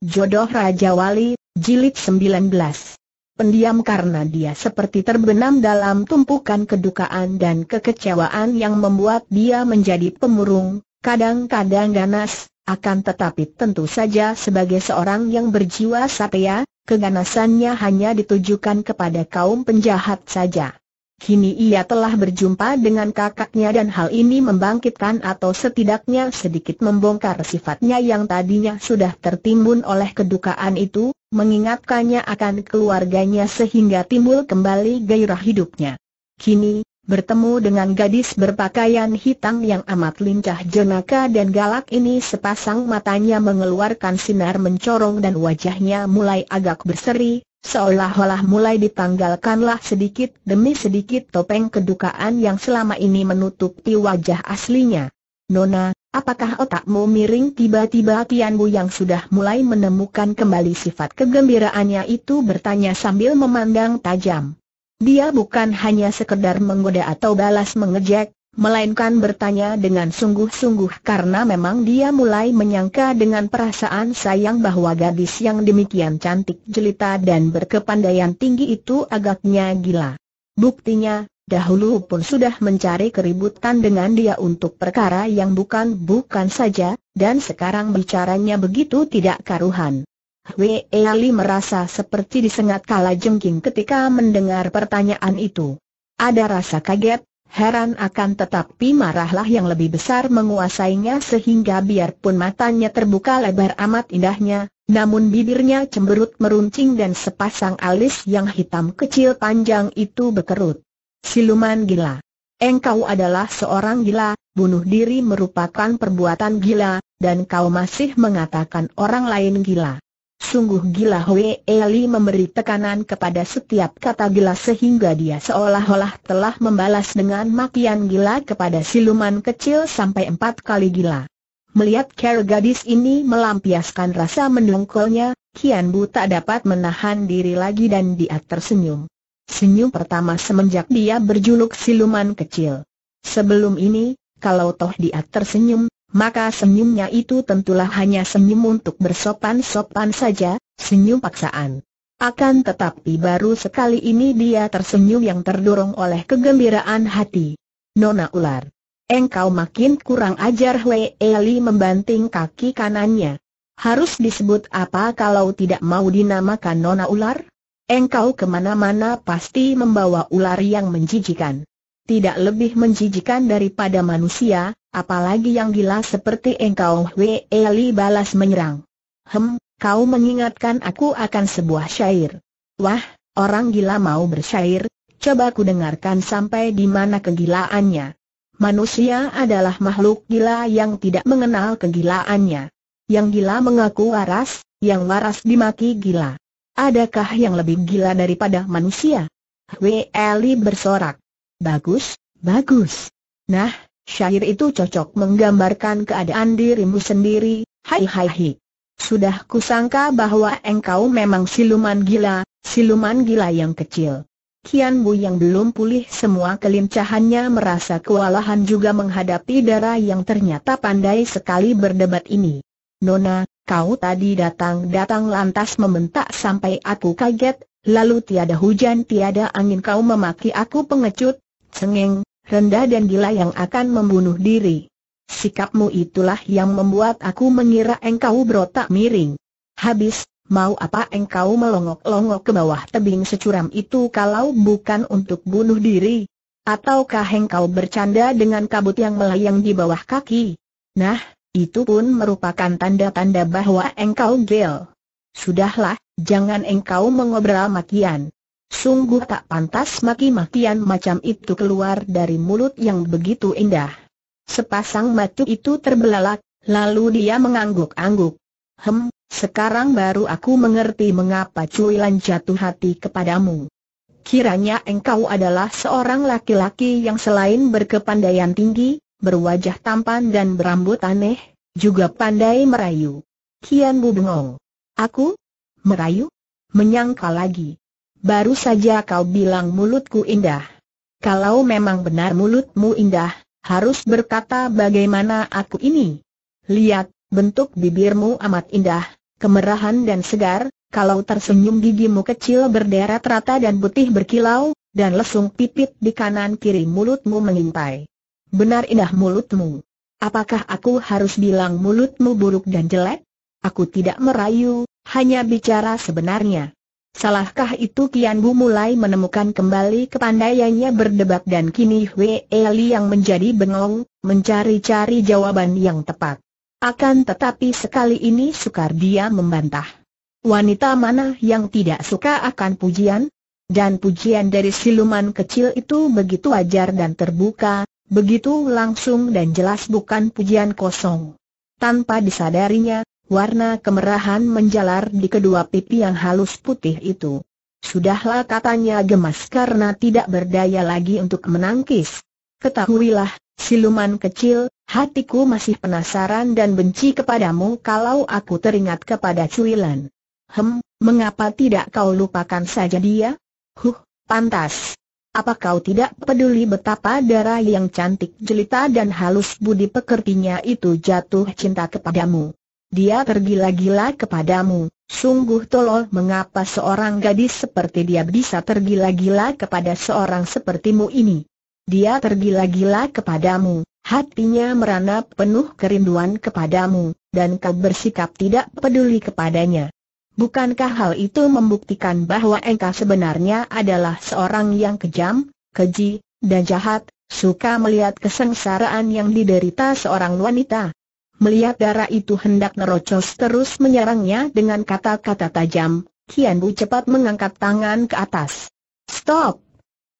Jodoh Raja Wali, Jilid 19 Pendiam karena dia seperti terbenam dalam tumpukan kedukaan dan kekecewaan yang membuat dia menjadi pemurung, kadang-kadang ganas, akan tetapi tentu saja sebagai seorang yang berjiwa satria, keganasannya hanya ditujukan kepada kaum penjahat saja. Kini ia telah berjumpa dengan kakaknya dan hal ini membangkitkan atau setidaknya sedikit membongkar sifatnya yang tadinya sudah tertimbun oleh kedukaan itu, mengingatkannya akan keluarganya sehingga timbul kembali gairah hidupnya. Kini, bertemu dengan gadis berpakaian hitam yang amat lincah jenaka dan galak ini sepasang matanya mengeluarkan sinar mencorong dan wajahnya mulai agak berseri, Seolah-olah mulai ditanggalkanlah sedikit demi sedikit topeng kedukaan yang selama ini menutupi wajah aslinya. Nona, apakah otakmu miring tiba-tiba Tianbu yang sudah mulai menemukan kembali sifat kegembiraannya itu bertanya sambil memandang tajam. Dia bukan hanya sekedar menggoda atau balas mengejek, melainkan bertanya dengan sungguh-sungguh karena memang dia mulai menyangka dengan perasaan sayang bahwa gadis yang demikian cantik jelita dan berkepandaian tinggi itu agaknya gila. Buktinya, dahulu pun sudah mencari keributan dengan dia untuk perkara yang bukan-bukan saja, dan sekarang bicaranya begitu tidak karuhan. Wei Ali merasa seperti disengat kala jengking ketika mendengar pertanyaan itu. Ada rasa kaget, Heran akan tetapi marahlah yang lebih besar menguasainya sehingga biarpun matanya terbuka lebar amat indahnya, namun bibirnya cemberut meruncing dan sepasang alis yang hitam kecil panjang itu berkerut. Siluman gila. Engkau adalah seorang gila, bunuh diri merupakan perbuatan gila, dan kau masih mengatakan orang lain gila. Sungguh gila Hwe Eli memberi tekanan kepada setiap kata gila sehingga dia seolah-olah telah membalas dengan makian gila kepada siluman kecil sampai empat kali gila. Melihat cara gadis ini melampiaskan rasa mendongkolnya, Kian Bu tak dapat menahan diri lagi dan dia tersenyum. Senyum pertama semenjak dia berjuluk siluman kecil. Sebelum ini, kalau toh dia tersenyum, maka senyumnya itu tentulah hanya senyum untuk bersopan-sopan saja, senyum paksaan. Akan tetapi baru sekali ini dia tersenyum yang terdorong oleh kegembiraan hati. Nona ular. Engkau makin kurang ajar Hwee Eli membanting kaki kanannya. Harus disebut apa kalau tidak mau dinamakan Nona ular? Engkau ke mana-mana pasti membawa ular yang menjijikan. Tidak lebih menjijikan daripada manusia, apalagi yang gila seperti engkau Wei Eli balas menyerang. Hem, kau mengingatkan aku akan sebuah syair. Wah, orang gila mau bersyair, coba ku dengarkan sampai di mana kegilaannya. Manusia adalah makhluk gila yang tidak mengenal kegilaannya. Yang gila mengaku waras, yang waras dimaki gila. Adakah yang lebih gila daripada manusia? Wei Eli bersorak. Bagus, bagus. Nah, Syair itu cocok menggambarkan keadaan dirimu sendiri, hai hai hai. Sudah kusangka bahwa engkau memang siluman gila, siluman gila yang kecil. Kian Bu yang belum pulih semua kelincahannya merasa kewalahan juga menghadapi darah yang ternyata pandai sekali berdebat ini. Nona, kau tadi datang-datang lantas membentak sampai aku kaget, lalu tiada hujan tiada angin kau memaki aku pengecut, cengeng, rendah dan gila yang akan membunuh diri. Sikapmu itulah yang membuat aku mengira engkau berotak miring. Habis, mau apa engkau melongok-longok ke bawah tebing securam itu kalau bukan untuk bunuh diri? Ataukah engkau bercanda dengan kabut yang melayang di bawah kaki? Nah, itu pun merupakan tanda-tanda bahwa engkau gel. Sudahlah, jangan engkau mengobrol makian. Sungguh tak pantas maki-makian macam itu keluar dari mulut yang begitu indah. Sepasang mata itu terbelalak, lalu dia mengangguk-angguk. Hem, sekarang baru aku mengerti mengapa Cuilan jatuh hati kepadamu. Kiranya engkau adalah seorang laki-laki yang selain berkepandaian tinggi, berwajah tampan dan berambut aneh, juga pandai merayu. Kian Bu bengong. Aku? Merayu? Menyangka lagi. Baru saja kau bilang mulutku indah. Kalau memang benar mulutmu indah, harus berkata bagaimana aku ini. Lihat, bentuk bibirmu amat indah, kemerahan dan segar, kalau tersenyum gigimu kecil berderet rata dan putih berkilau, dan lesung pipit di kanan kiri mulutmu mengintai. Benar indah mulutmu. Apakah aku harus bilang mulutmu buruk dan jelek? Aku tidak merayu, hanya bicara sebenarnya. Salahkah itu Kian Bu mulai menemukan kembali kepandaiannya berdebat dan kini Hwe Eli yang menjadi bengong, mencari-cari jawaban yang tepat. Akan tetapi sekali ini sukar dia membantah. Wanita mana yang tidak suka akan pujian? Dan pujian dari siluman kecil itu begitu ajar dan terbuka, begitu langsung dan jelas bukan pujian kosong. Tanpa disadarinya, Warna kemerahan menjalar di kedua pipi yang halus putih itu. Sudahlah katanya gemas karena tidak berdaya lagi untuk menangkis. Ketahuilah, siluman kecil, hatiku masih penasaran dan benci kepadamu kalau aku teringat kepada Cuilan. Hem, mengapa tidak kau lupakan saja dia? Huh, pantas. Apa kau tidak peduli betapa darah yang cantik jelita dan halus budi pekertinya itu jatuh cinta kepadamu? Dia tergila-gila kepadamu, sungguh tolol mengapa seorang gadis seperti dia bisa tergila-gila kepada seorang sepertimu ini. Dia tergila-gila kepadamu, hatinya merana penuh kerinduan kepadamu, dan kau bersikap tidak peduli kepadanya. Bukankah hal itu membuktikan bahwa engkau sebenarnya adalah seorang yang kejam, keji, dan jahat, suka melihat kesengsaraan yang diderita seorang wanita? Melihat darah itu hendak nerocos terus menyerangnya dengan kata-kata tajam, Kian Bu cepat mengangkat tangan ke atas. Stop!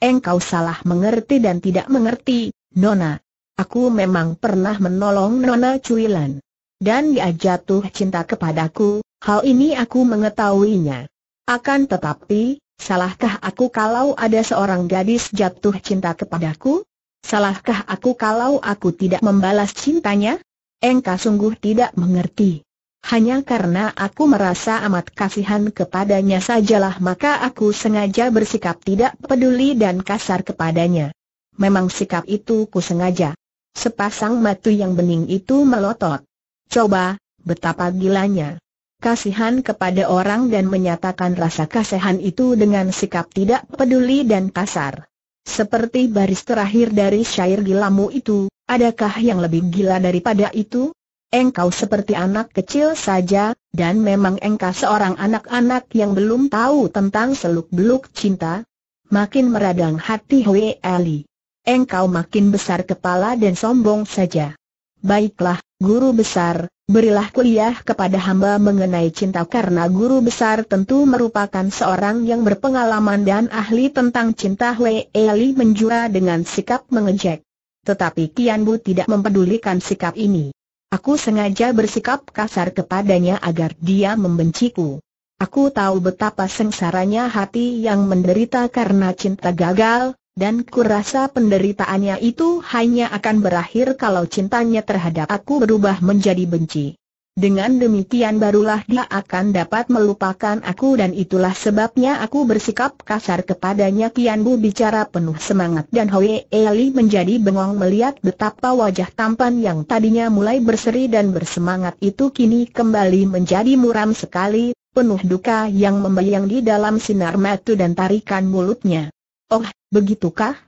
Engkau salah mengerti dan tidak mengerti, Nona. Aku memang pernah menolong Nona Cuilan. Dan dia jatuh cinta kepadaku, hal ini aku mengetahuinya. Akan tetapi, salahkah aku kalau ada seorang gadis jatuh cinta kepadaku? Salahkah aku kalau aku tidak membalas cintanya? Engkau sungguh tidak mengerti. Hanya karena aku merasa amat kasihan kepadanya sajalah maka aku sengaja bersikap tidak peduli dan kasar kepadanya. Memang sikap itu ku sengaja. Sepasang matu yang bening itu melotot. Coba, betapa gilanya. Kasihan kepada orang dan menyatakan rasa kasihan itu dengan sikap tidak peduli dan kasar. Seperti baris terakhir dari syair gilamu itu, Adakah yang lebih gila daripada itu? Engkau seperti anak kecil saja, dan memang engkau seorang anak-anak yang belum tahu tentang seluk-beluk cinta. Makin meradang hati Hui Ali. Engkau makin besar kepala dan sombong saja. Baiklah, guru besar, berilah kuliah kepada hamba mengenai cinta karena guru besar tentu merupakan seorang yang berpengalaman dan ahli tentang cinta Hui Ali menjura dengan sikap mengejek. Tetapi Kian Bu tidak mempedulikan sikap ini. Aku sengaja bersikap kasar kepadanya agar dia membenciku. Aku tahu betapa sengsaranya hati yang menderita karena cinta gagal, dan kurasa penderitaannya itu hanya akan berakhir kalau cintanya terhadap aku berubah menjadi benci. Dengan demikian barulah dia akan dapat melupakan aku dan itulah sebabnya aku bersikap kasar kepadanya Kian Bu bicara penuh semangat dan Hoe Eli menjadi bengong melihat betapa wajah tampan yang tadinya mulai berseri dan bersemangat itu kini kembali menjadi muram sekali, penuh duka yang membayang di dalam sinar mata dan tarikan mulutnya. Oh, begitukah?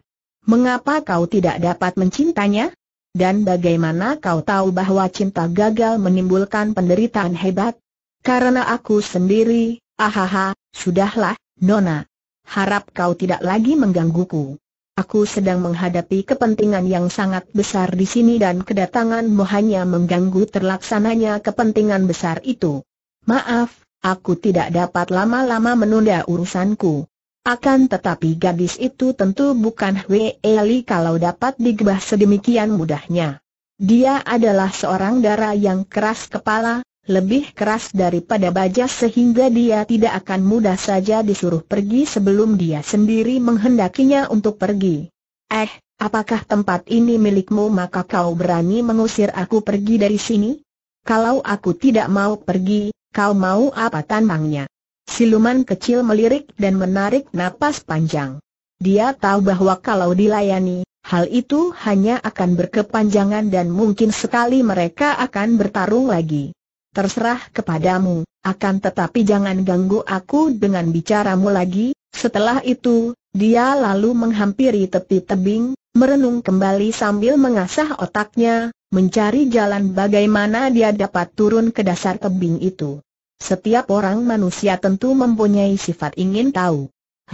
Mengapa kau tidak dapat mencintanya? Dan bagaimana kau tahu bahwa cinta gagal menimbulkan penderitaan hebat? Karena aku sendiri, ahaha, sudahlah, Nona. Harap kau tidak lagi menggangguku. Aku sedang menghadapi kepentingan yang sangat besar di sini dan kedatanganmu hanya mengganggu terlaksananya kepentingan besar itu. Maaf, aku tidak dapat lama-lama menunda urusanku. Akan tetapi gadis itu tentu bukan Hwe Eli kalau dapat digebah sedemikian mudahnya. Dia adalah seorang darah yang keras kepala, lebih keras daripada baja sehingga dia tidak akan mudah saja disuruh pergi sebelum dia sendiri menghendakinya untuk pergi. Eh, apakah tempat ini milikmu maka kau berani mengusir aku pergi dari sini? Kalau aku tidak mau pergi, kau mau apa tantangnya? Siluman kecil melirik dan menarik napas panjang. Dia tahu bahwa kalau dilayani, hal itu hanya akan berkepanjangan dan mungkin sekali mereka akan bertarung lagi. Terserah kepadamu, akan tetapi jangan ganggu aku dengan bicaramu lagi. Setelah itu, dia lalu menghampiri tepi tebing, merenung kembali sambil mengasah otaknya, mencari jalan bagaimana dia dapat turun ke dasar tebing itu. Setiap orang manusia tentu mempunyai sifat ingin tahu.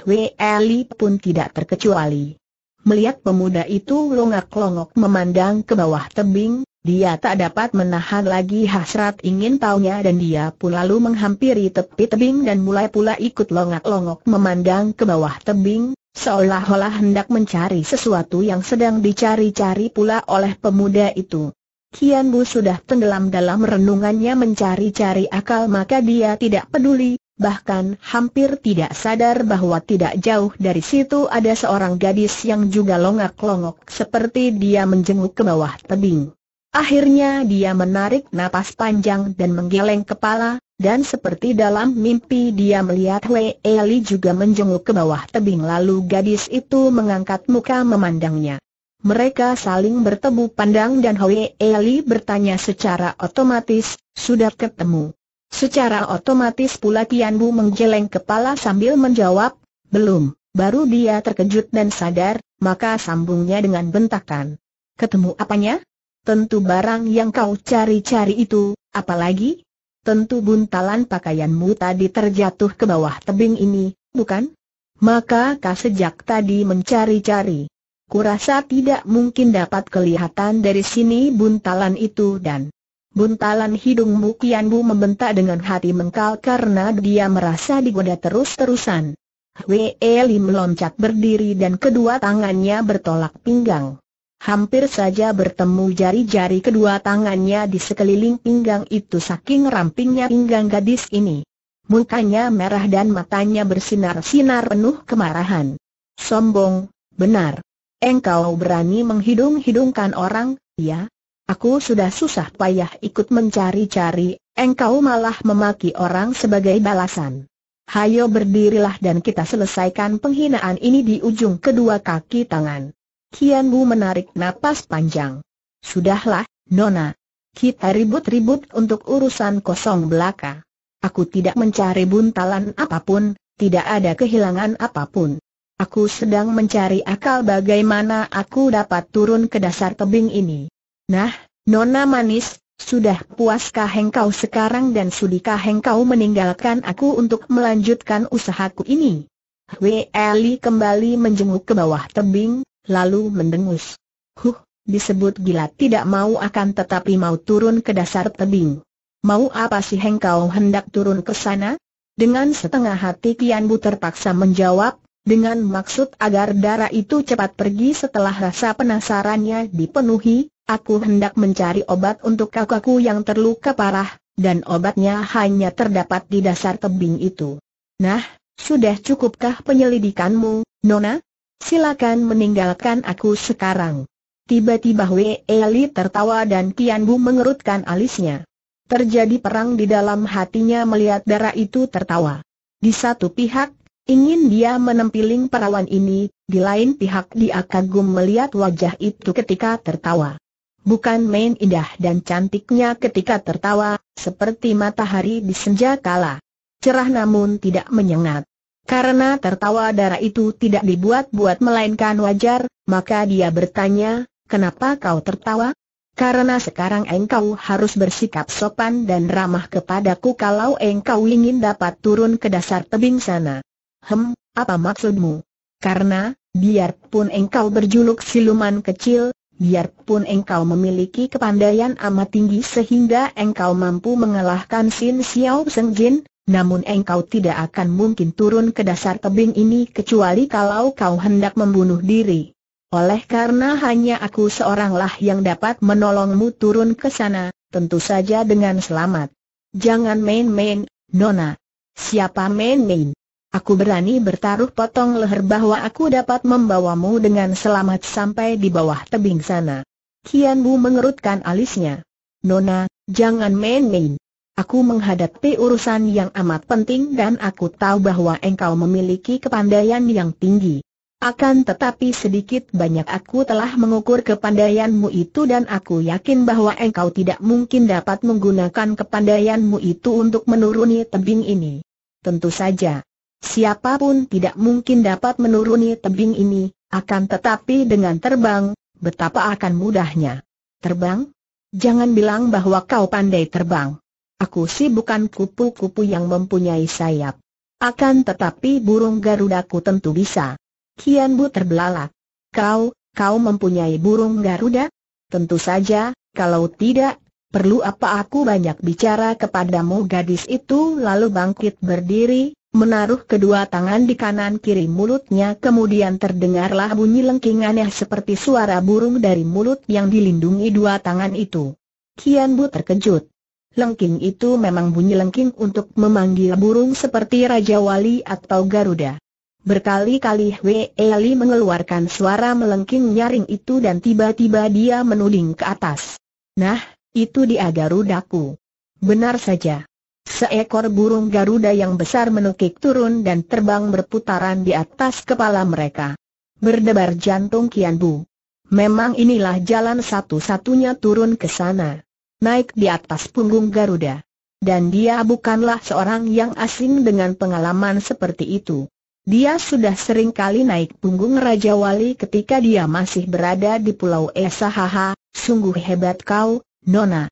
Wei Li pun tidak terkecuali. Melihat pemuda itu longak-longok memandang ke bawah tebing, dia tak dapat menahan lagi hasrat ingin tahunya dan dia pun lalu menghampiri tepi tebing dan mulai pula ikut longak-longok memandang ke bawah tebing, seolah-olah hendak mencari sesuatu yang sedang dicari-cari pula oleh pemuda itu. Kian Bu sudah tenggelam dalam renungannya mencari-cari akal maka dia tidak peduli, bahkan hampir tidak sadar bahwa tidak jauh dari situ ada seorang gadis yang juga longak-longok seperti dia menjenguk ke bawah tebing. Akhirnya dia menarik napas panjang dan menggeleng kepala, dan seperti dalam mimpi dia melihat Wei Eli juga menjenguk ke bawah tebing lalu gadis itu mengangkat muka memandangnya. Mereka saling bertemu pandang dan Hui Eli bertanya secara otomatis, sudah ketemu. Secara otomatis pula Tian Bu menggeleng kepala sambil menjawab, belum, baru dia terkejut dan sadar, maka sambungnya dengan bentakan. Ketemu apanya? Tentu barang yang kau cari-cari itu, apalagi? Tentu buntalan pakaianmu tadi terjatuh ke bawah tebing ini, bukan? Maka kau sejak tadi mencari-cari. Kurasa tidak mungkin dapat kelihatan dari sini buntalan itu dan buntalan hidungmu Kian Bu membentak dengan hati mengkal karena dia merasa digoda terus-terusan. Wei Li meloncat berdiri dan kedua tangannya bertolak pinggang. Hampir saja bertemu jari-jari kedua tangannya di sekeliling pinggang itu saking rampingnya pinggang gadis ini. Mukanya merah dan matanya bersinar-sinar penuh kemarahan. Sombong, benar. Engkau berani menghidung-hidungkan orang, ya? Aku sudah susah payah ikut mencari-cari, engkau malah memaki orang sebagai balasan. Hayo berdirilah dan kita selesaikan penghinaan ini di ujung kedua kaki tangan. Kian Bu menarik napas panjang. Sudahlah, Nona. Kita ribut-ribut untuk urusan kosong belaka. Aku tidak mencari buntalan apa pun, tidak ada kehilangan apa pun. Aku sedang mencari akal bagaimana aku dapat turun ke dasar tebing ini. Nah, Nona manis, sudah puaskah engkau sekarang dan sudikah engkau meninggalkan aku untuk melanjutkan usahaku ini? Wei Eli kembali menjenguk ke bawah tebing, lalu mendengus. Huh, disebut gila tidak mau akan tetapi mau turun ke dasar tebing. Mau apa sih engkau hendak turun ke sana? Dengan setengah hati Kian Bu terpaksa menjawab, dengan maksud agar darah itu cepat pergi setelah rasa penasarannya dipenuhi, aku hendak mencari obat untuk kakakku yang terluka parah, dan obatnya hanya terdapat di dasar tebing itu. Nah, sudah cukupkah penyelidikanmu, Nona? Silakan meninggalkan aku sekarang. Tiba-tiba Wei Eli tertawa dan Kian Bu mengerutkan alisnya. Terjadi perang di dalam hatinya melihat darah itu tertawa. Di satu pihak, Ingin dia menempiling perawan ini, di lain pihak dia kagum melihat wajah itu ketika tertawa. Bukan main indah dan cantiknya ketika tertawa, seperti matahari di senja kala. Cerah namun tidak menyengat. Karena tertawa darah itu tidak dibuat-buat melainkan wajar, maka dia bertanya, kenapa kau tertawa? Karena sekarang engkau harus bersikap sopan dan ramah kepadaku kalau engkau ingin dapat turun ke dasar tebing sana. Hem, apa maksudmu? Karena, biarpun engkau berjuluk siluman kecil, biarpun engkau memiliki kepandaian amat tinggi sehingga engkau mampu mengalahkan Sin Xiao Seng Jin, namun engkau tidak akan mungkin turun ke dasar tebing ini kecuali kalau kau hendak membunuh diri. Oleh karena hanya aku seoranglah yang dapat menolongmu turun ke sana, tentu saja dengan selamat. Jangan main-main, Nona. Siapa main-main? Aku berani bertaruh potong leher bahwa aku dapat membawamu dengan selamat sampai di bawah tebing sana. Kian Bu mengerutkan alisnya. Nona, jangan main-main. Aku menghadapi urusan yang amat penting dan aku tahu bahwa engkau memiliki kepandaian yang tinggi. Akan tetapi sedikit banyak aku telah mengukur kepandaianmu itu dan aku yakin bahwa engkau tidak mungkin dapat menggunakan kepandaianmu itu untuk menuruni tebing ini. Tentu saja. Siapa pun tidak mungkin dapat menuruni tebing ini, akan tetapi dengan terbang, betapa akan mudahnya. Terbang? Jangan bilang bahwa kau pandai terbang. Aku sih bukan kupu-kupu yang mempunyai sayap. Akan tetapi burung garudaku tentu bisa. Kian Bu terbelalak. Kau, kau mempunyai burung Garuda? Tentu saja, kalau tidak, perlu apa aku banyak bicara kepadamu gadis itu lalu bangkit berdiri, menaruh kedua tangan di kanan kiri mulutnya kemudian terdengarlah bunyi lengking aneh seperti suara burung dari mulut yang dilindungi dua tangan itu. Kian Bu terkejut. Lengking itu memang bunyi lengking untuk memanggil burung seperti Raja Wali atau Garuda. Berkali-kali Hwe Eli mengeluarkan suara melengking nyaring itu dan tiba-tiba dia menuding ke atas. Nah, itu dia Garudaku. Benar saja. Seekor burung Garuda yang besar menukik turun dan terbang berputaran di atas kepala mereka. Berdebar jantung Kian Bu. Memang inilah jalan satu-satunya turun ke sana. Naik di atas punggung Garuda. Dan dia bukanlah seorang yang asing dengan pengalaman seperti itu. Dia sudah sering kali naik punggung Raja Wali ketika dia masih berada di Pulau Esahaha, sungguh hebat kau, Nona.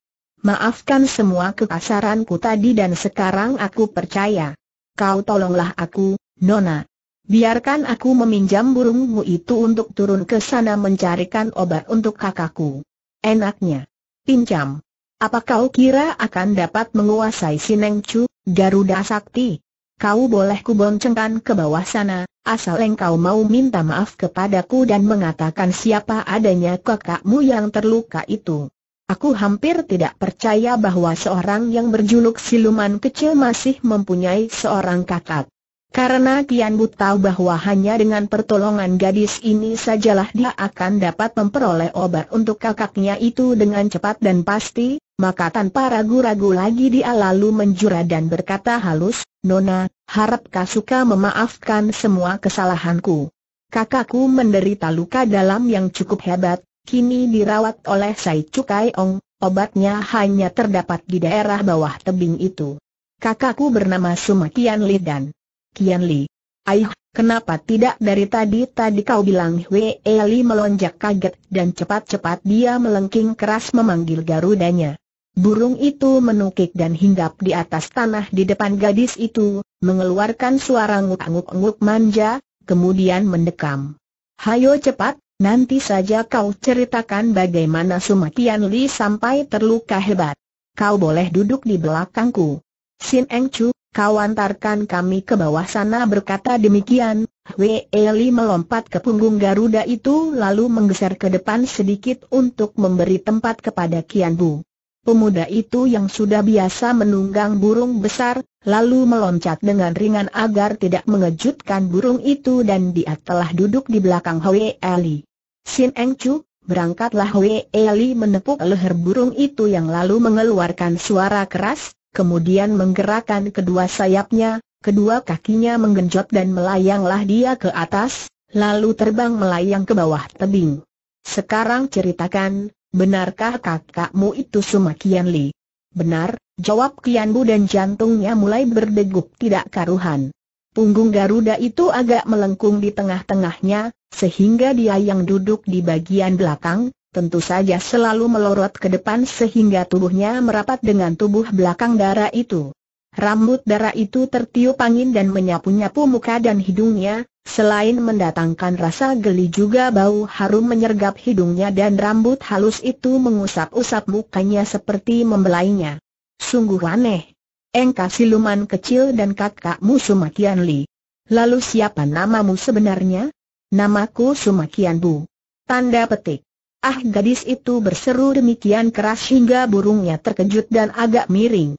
Maafkan semua kekasaranku tadi dan sekarang aku percaya. Kau tolonglah aku, Nona. Biarkan aku meminjam burungmu itu untuk turun ke sana mencarikan obat untuk kakakku. Enaknya. Pinjam. Apa kau kira akan dapat menguasai Sineng Chu, Garuda Sakti? kau boleh kuboncengkan ke bawah sana, asal engkau mau minta maaf kepadaku dan mengatakan siapa adanya kakakmu yang terluka itu. Aku hampir tidak percaya bahwa seorang yang berjuluk siluman kecil masih mempunyai seorang kakak. Karena Kian Bu tahu bahwa hanya dengan pertolongan gadis ini sajalah dia akan dapat memperoleh obat untuk kakaknya itu dengan cepat dan pasti, maka tanpa ragu-ragu lagi dia lalu menjura dan berkata halus, Nona, harap kau suka memaafkan semua kesalahanku. Kakakku menderita luka dalam yang cukup hebat, kini dirawat oleh Sai Cukai Ong, obatnya hanya terdapat di daerah bawah tebing itu. Kakakku bernama Sumakian Li dan Kian Li. Aih, kenapa tidak dari tadi tadi kau bilang Wei Li melonjak kaget dan cepat-cepat dia melengking keras memanggil garudanya. Burung itu menukik dan hinggap di atas tanah di depan gadis itu, mengeluarkan suara nguk-nguk-nguk manja, kemudian mendekam. Hayo cepat, nanti saja kau ceritakan bagaimana Sumakian Li sampai terluka hebat. Kau boleh duduk di belakangku. Sin Eng Chu, kau antarkan kami ke bawah sana berkata demikian, Wei Li melompat ke punggung Garuda itu lalu menggeser ke depan sedikit untuk memberi tempat kepada Kian Bu. Pemuda itu yang sudah biasa menunggang burung besar, lalu meloncat dengan ringan agar tidak mengejutkan burung itu dan dia telah duduk di belakang Hwe Eli. Sin Eng Chu, berangkatlah Hwe Eli menepuk leher burung itu yang lalu mengeluarkan suara keras, kemudian menggerakkan kedua sayapnya, kedua kakinya menggenjot dan melayanglah dia ke atas, lalu terbang melayang ke bawah tebing. Sekarang ceritakan, benarkah kakakmu itu Sumakian Li? Benar, jawab Kian Bu dan jantungnya mulai berdegup tidak karuhan. Punggung Garuda itu agak melengkung di tengah-tengahnya, sehingga dia yang duduk di bagian belakang, tentu saja selalu melorot ke depan sehingga tubuhnya merapat dengan tubuh belakang darah itu. Rambut darah itu tertiup angin dan menyapu-nyapu muka dan hidungnya, selain mendatangkan rasa geli juga bau harum menyergap hidungnya dan rambut halus itu mengusap-usap mukanya seperti membelainya. Sungguh aneh. Engkau siluman kecil dan kakakmu Sumakian Li. Lalu siapa namamu sebenarnya? Namaku Sumakian Bu. Tanda petik. Ah gadis itu berseru demikian keras hingga burungnya terkejut dan agak miring.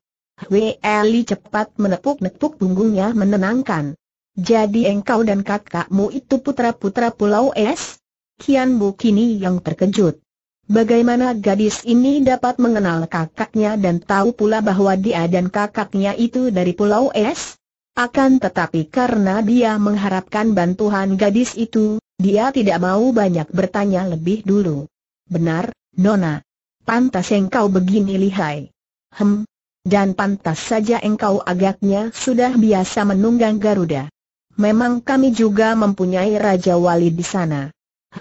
Wei Li cepat menepuk-nepuk punggungnya menenangkan. Jadi engkau dan kakakmu itu putra-putra Pulau Es? Kian Bu kini yang terkejut. Bagaimana gadis ini dapat mengenal kakaknya dan tahu pula bahwa dia dan kakaknya itu dari Pulau Es? Akan tetapi karena dia mengharapkan bantuan gadis itu, dia tidak mau banyak bertanya lebih dulu. Benar, Nona. Pantas engkau begini lihai. Hem. Dan pantas saja engkau agaknya sudah biasa menunggang Garuda. Memang kami juga mempunyai Raja Wali di sana.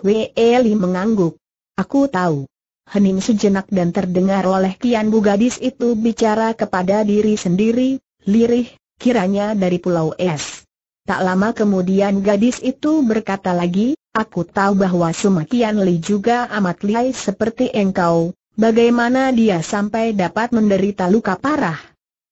Wei Eli mengangguk. Aku tahu. Hening sejenak dan terdengar oleh Kian Bu gadis itu bicara kepada diri sendiri, lirih, kiranya dari Pulau Es. Tak lama kemudian gadis itu berkata lagi, aku tahu bahwa Sumakian Li juga amat lihai seperti engkau, bagaimana dia sampai dapat menderita luka parah?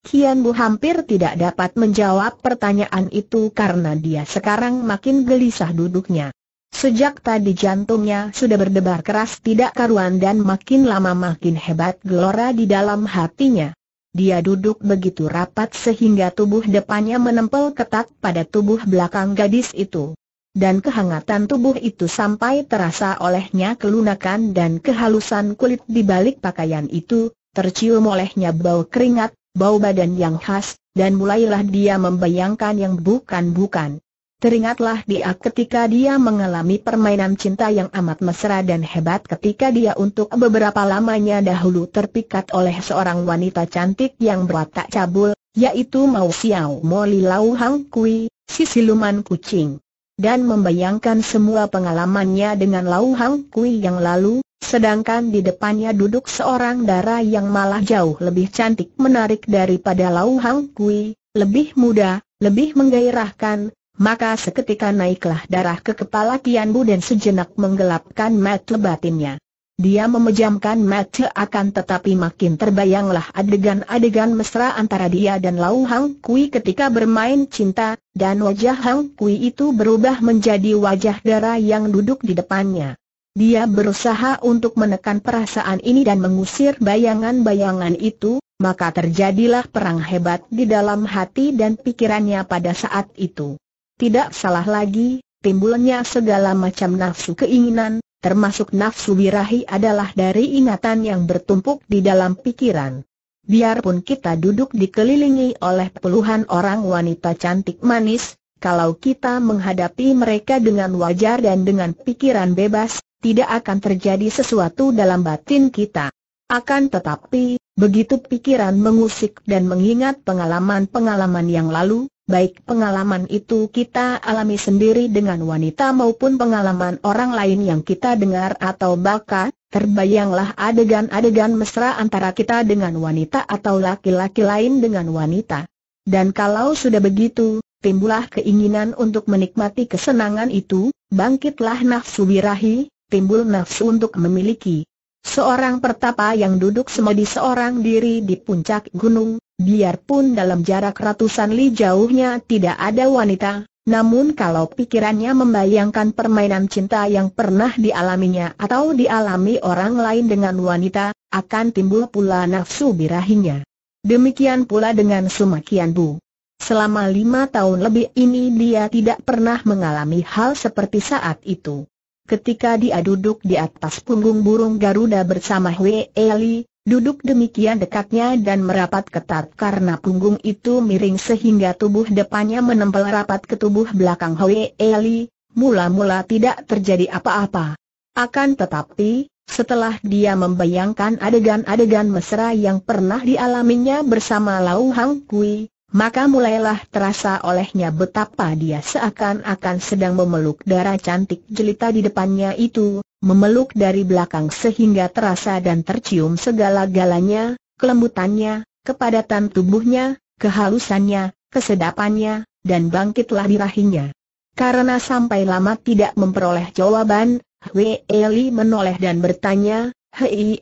Kian Bu hampir tidak dapat menjawab pertanyaan itu karena dia sekarang makin gelisah duduknya. Sejak tadi jantungnya sudah berdebar keras tidak karuan dan makin lama makin hebat gelora di dalam hatinya. Dia duduk begitu rapat sehingga tubuh depannya menempel ketat pada tubuh belakang gadis itu. Dan kehangatan tubuh itu sampai terasa olehnya kelunakan dan kehalusan kulit di balik pakaian itu, tercium olehnya bau keringat, bau badan yang khas, dan mulailah dia membayangkan yang bukan-bukan. Teringatlah dia ketika dia mengalami permainan cinta yang amat mesra dan hebat ketika dia untuk beberapa lamanya dahulu terpikat oleh seorang wanita cantik yang berwatak cabul, yaitu Mau Xiao Mo Li Lau Hang Kui, si siluman kucing. Dan membayangkan semua pengalamannya dengan Lau Hang Kui yang lalu, sedangkan di depannya duduk seorang darah yang malah jauh lebih cantik menarik daripada Lau Hang Kui, lebih muda, lebih menggairahkan, maka seketika naiklah darah ke kepala Kian Bu dan sejenak menggelapkan mata batinnya. Dia memejamkan mata akan tetapi makin terbayanglah adegan-adegan mesra antara dia dan Lau Hang Kui ketika bermain cinta, dan wajah Hang Kui itu berubah menjadi wajah darah yang duduk di depannya. Dia berusaha untuk menekan perasaan ini dan mengusir bayangan-bayangan itu, maka terjadilah perang hebat di dalam hati dan pikirannya pada saat itu. Tidak salah lagi, timbulnya segala macam nafsu keinginan, termasuk nafsu birahi adalah dari ingatan yang bertumpuk di dalam pikiran. Biarpun kita duduk dikelilingi oleh puluhan orang wanita cantik manis, kalau kita menghadapi mereka dengan wajar dan dengan pikiran bebas, tidak akan terjadi sesuatu dalam batin kita. Akan tetapi, begitu pikiran mengusik dan mengingat pengalaman-pengalaman yang lalu, baik pengalaman itu kita alami sendiri dengan wanita maupun pengalaman orang lain yang kita dengar atau baca, terbayanglah adegan-adegan mesra antara kita dengan wanita atau laki-laki lain dengan wanita. Dan kalau sudah begitu, timbullah keinginan untuk menikmati kesenangan itu, bangkitlah nafsu birahi, timbul nafsu untuk memiliki. Seorang pertapa yang duduk semedi seorang diri di puncak gunung, Biarpun dalam jarak ratusan li jauhnya tidak ada wanita, namun kalau pikirannya membayangkan permainan cinta yang pernah dialaminya atau dialami orang lain dengan wanita, akan timbul pula nafsu birahinya. Demikian pula dengan Sumakian Bu. Selama lima tahun lebih ini dia tidak pernah mengalami hal seperti saat itu. Ketika dia duduk di atas punggung burung Garuda bersama Hwe Eli, Duduk demikian dekatnya dan merapat ketat karena punggung itu miring sehingga tubuh depannya menempel rapat ke tubuh belakang Hoi Eli, mula-mula tidak terjadi apa-apa. Akan tetapi, setelah dia membayangkan adegan-adegan mesra yang pernah dialaminya bersama Lau Hang Kui, maka mulailah terasa olehnya betapa dia seakan-akan sedang memeluk darah cantik jelita di depannya itu, memeluk dari belakang sehingga terasa dan tercium segala-galanya, kelembutannya, kepadatan tubuhnya, kehalusannya, kesedapannya, dan bangkitlah birahinya. Karena sampai lama tidak memperoleh jawaban, Hwee Eli menoleh dan bertanya, Hei,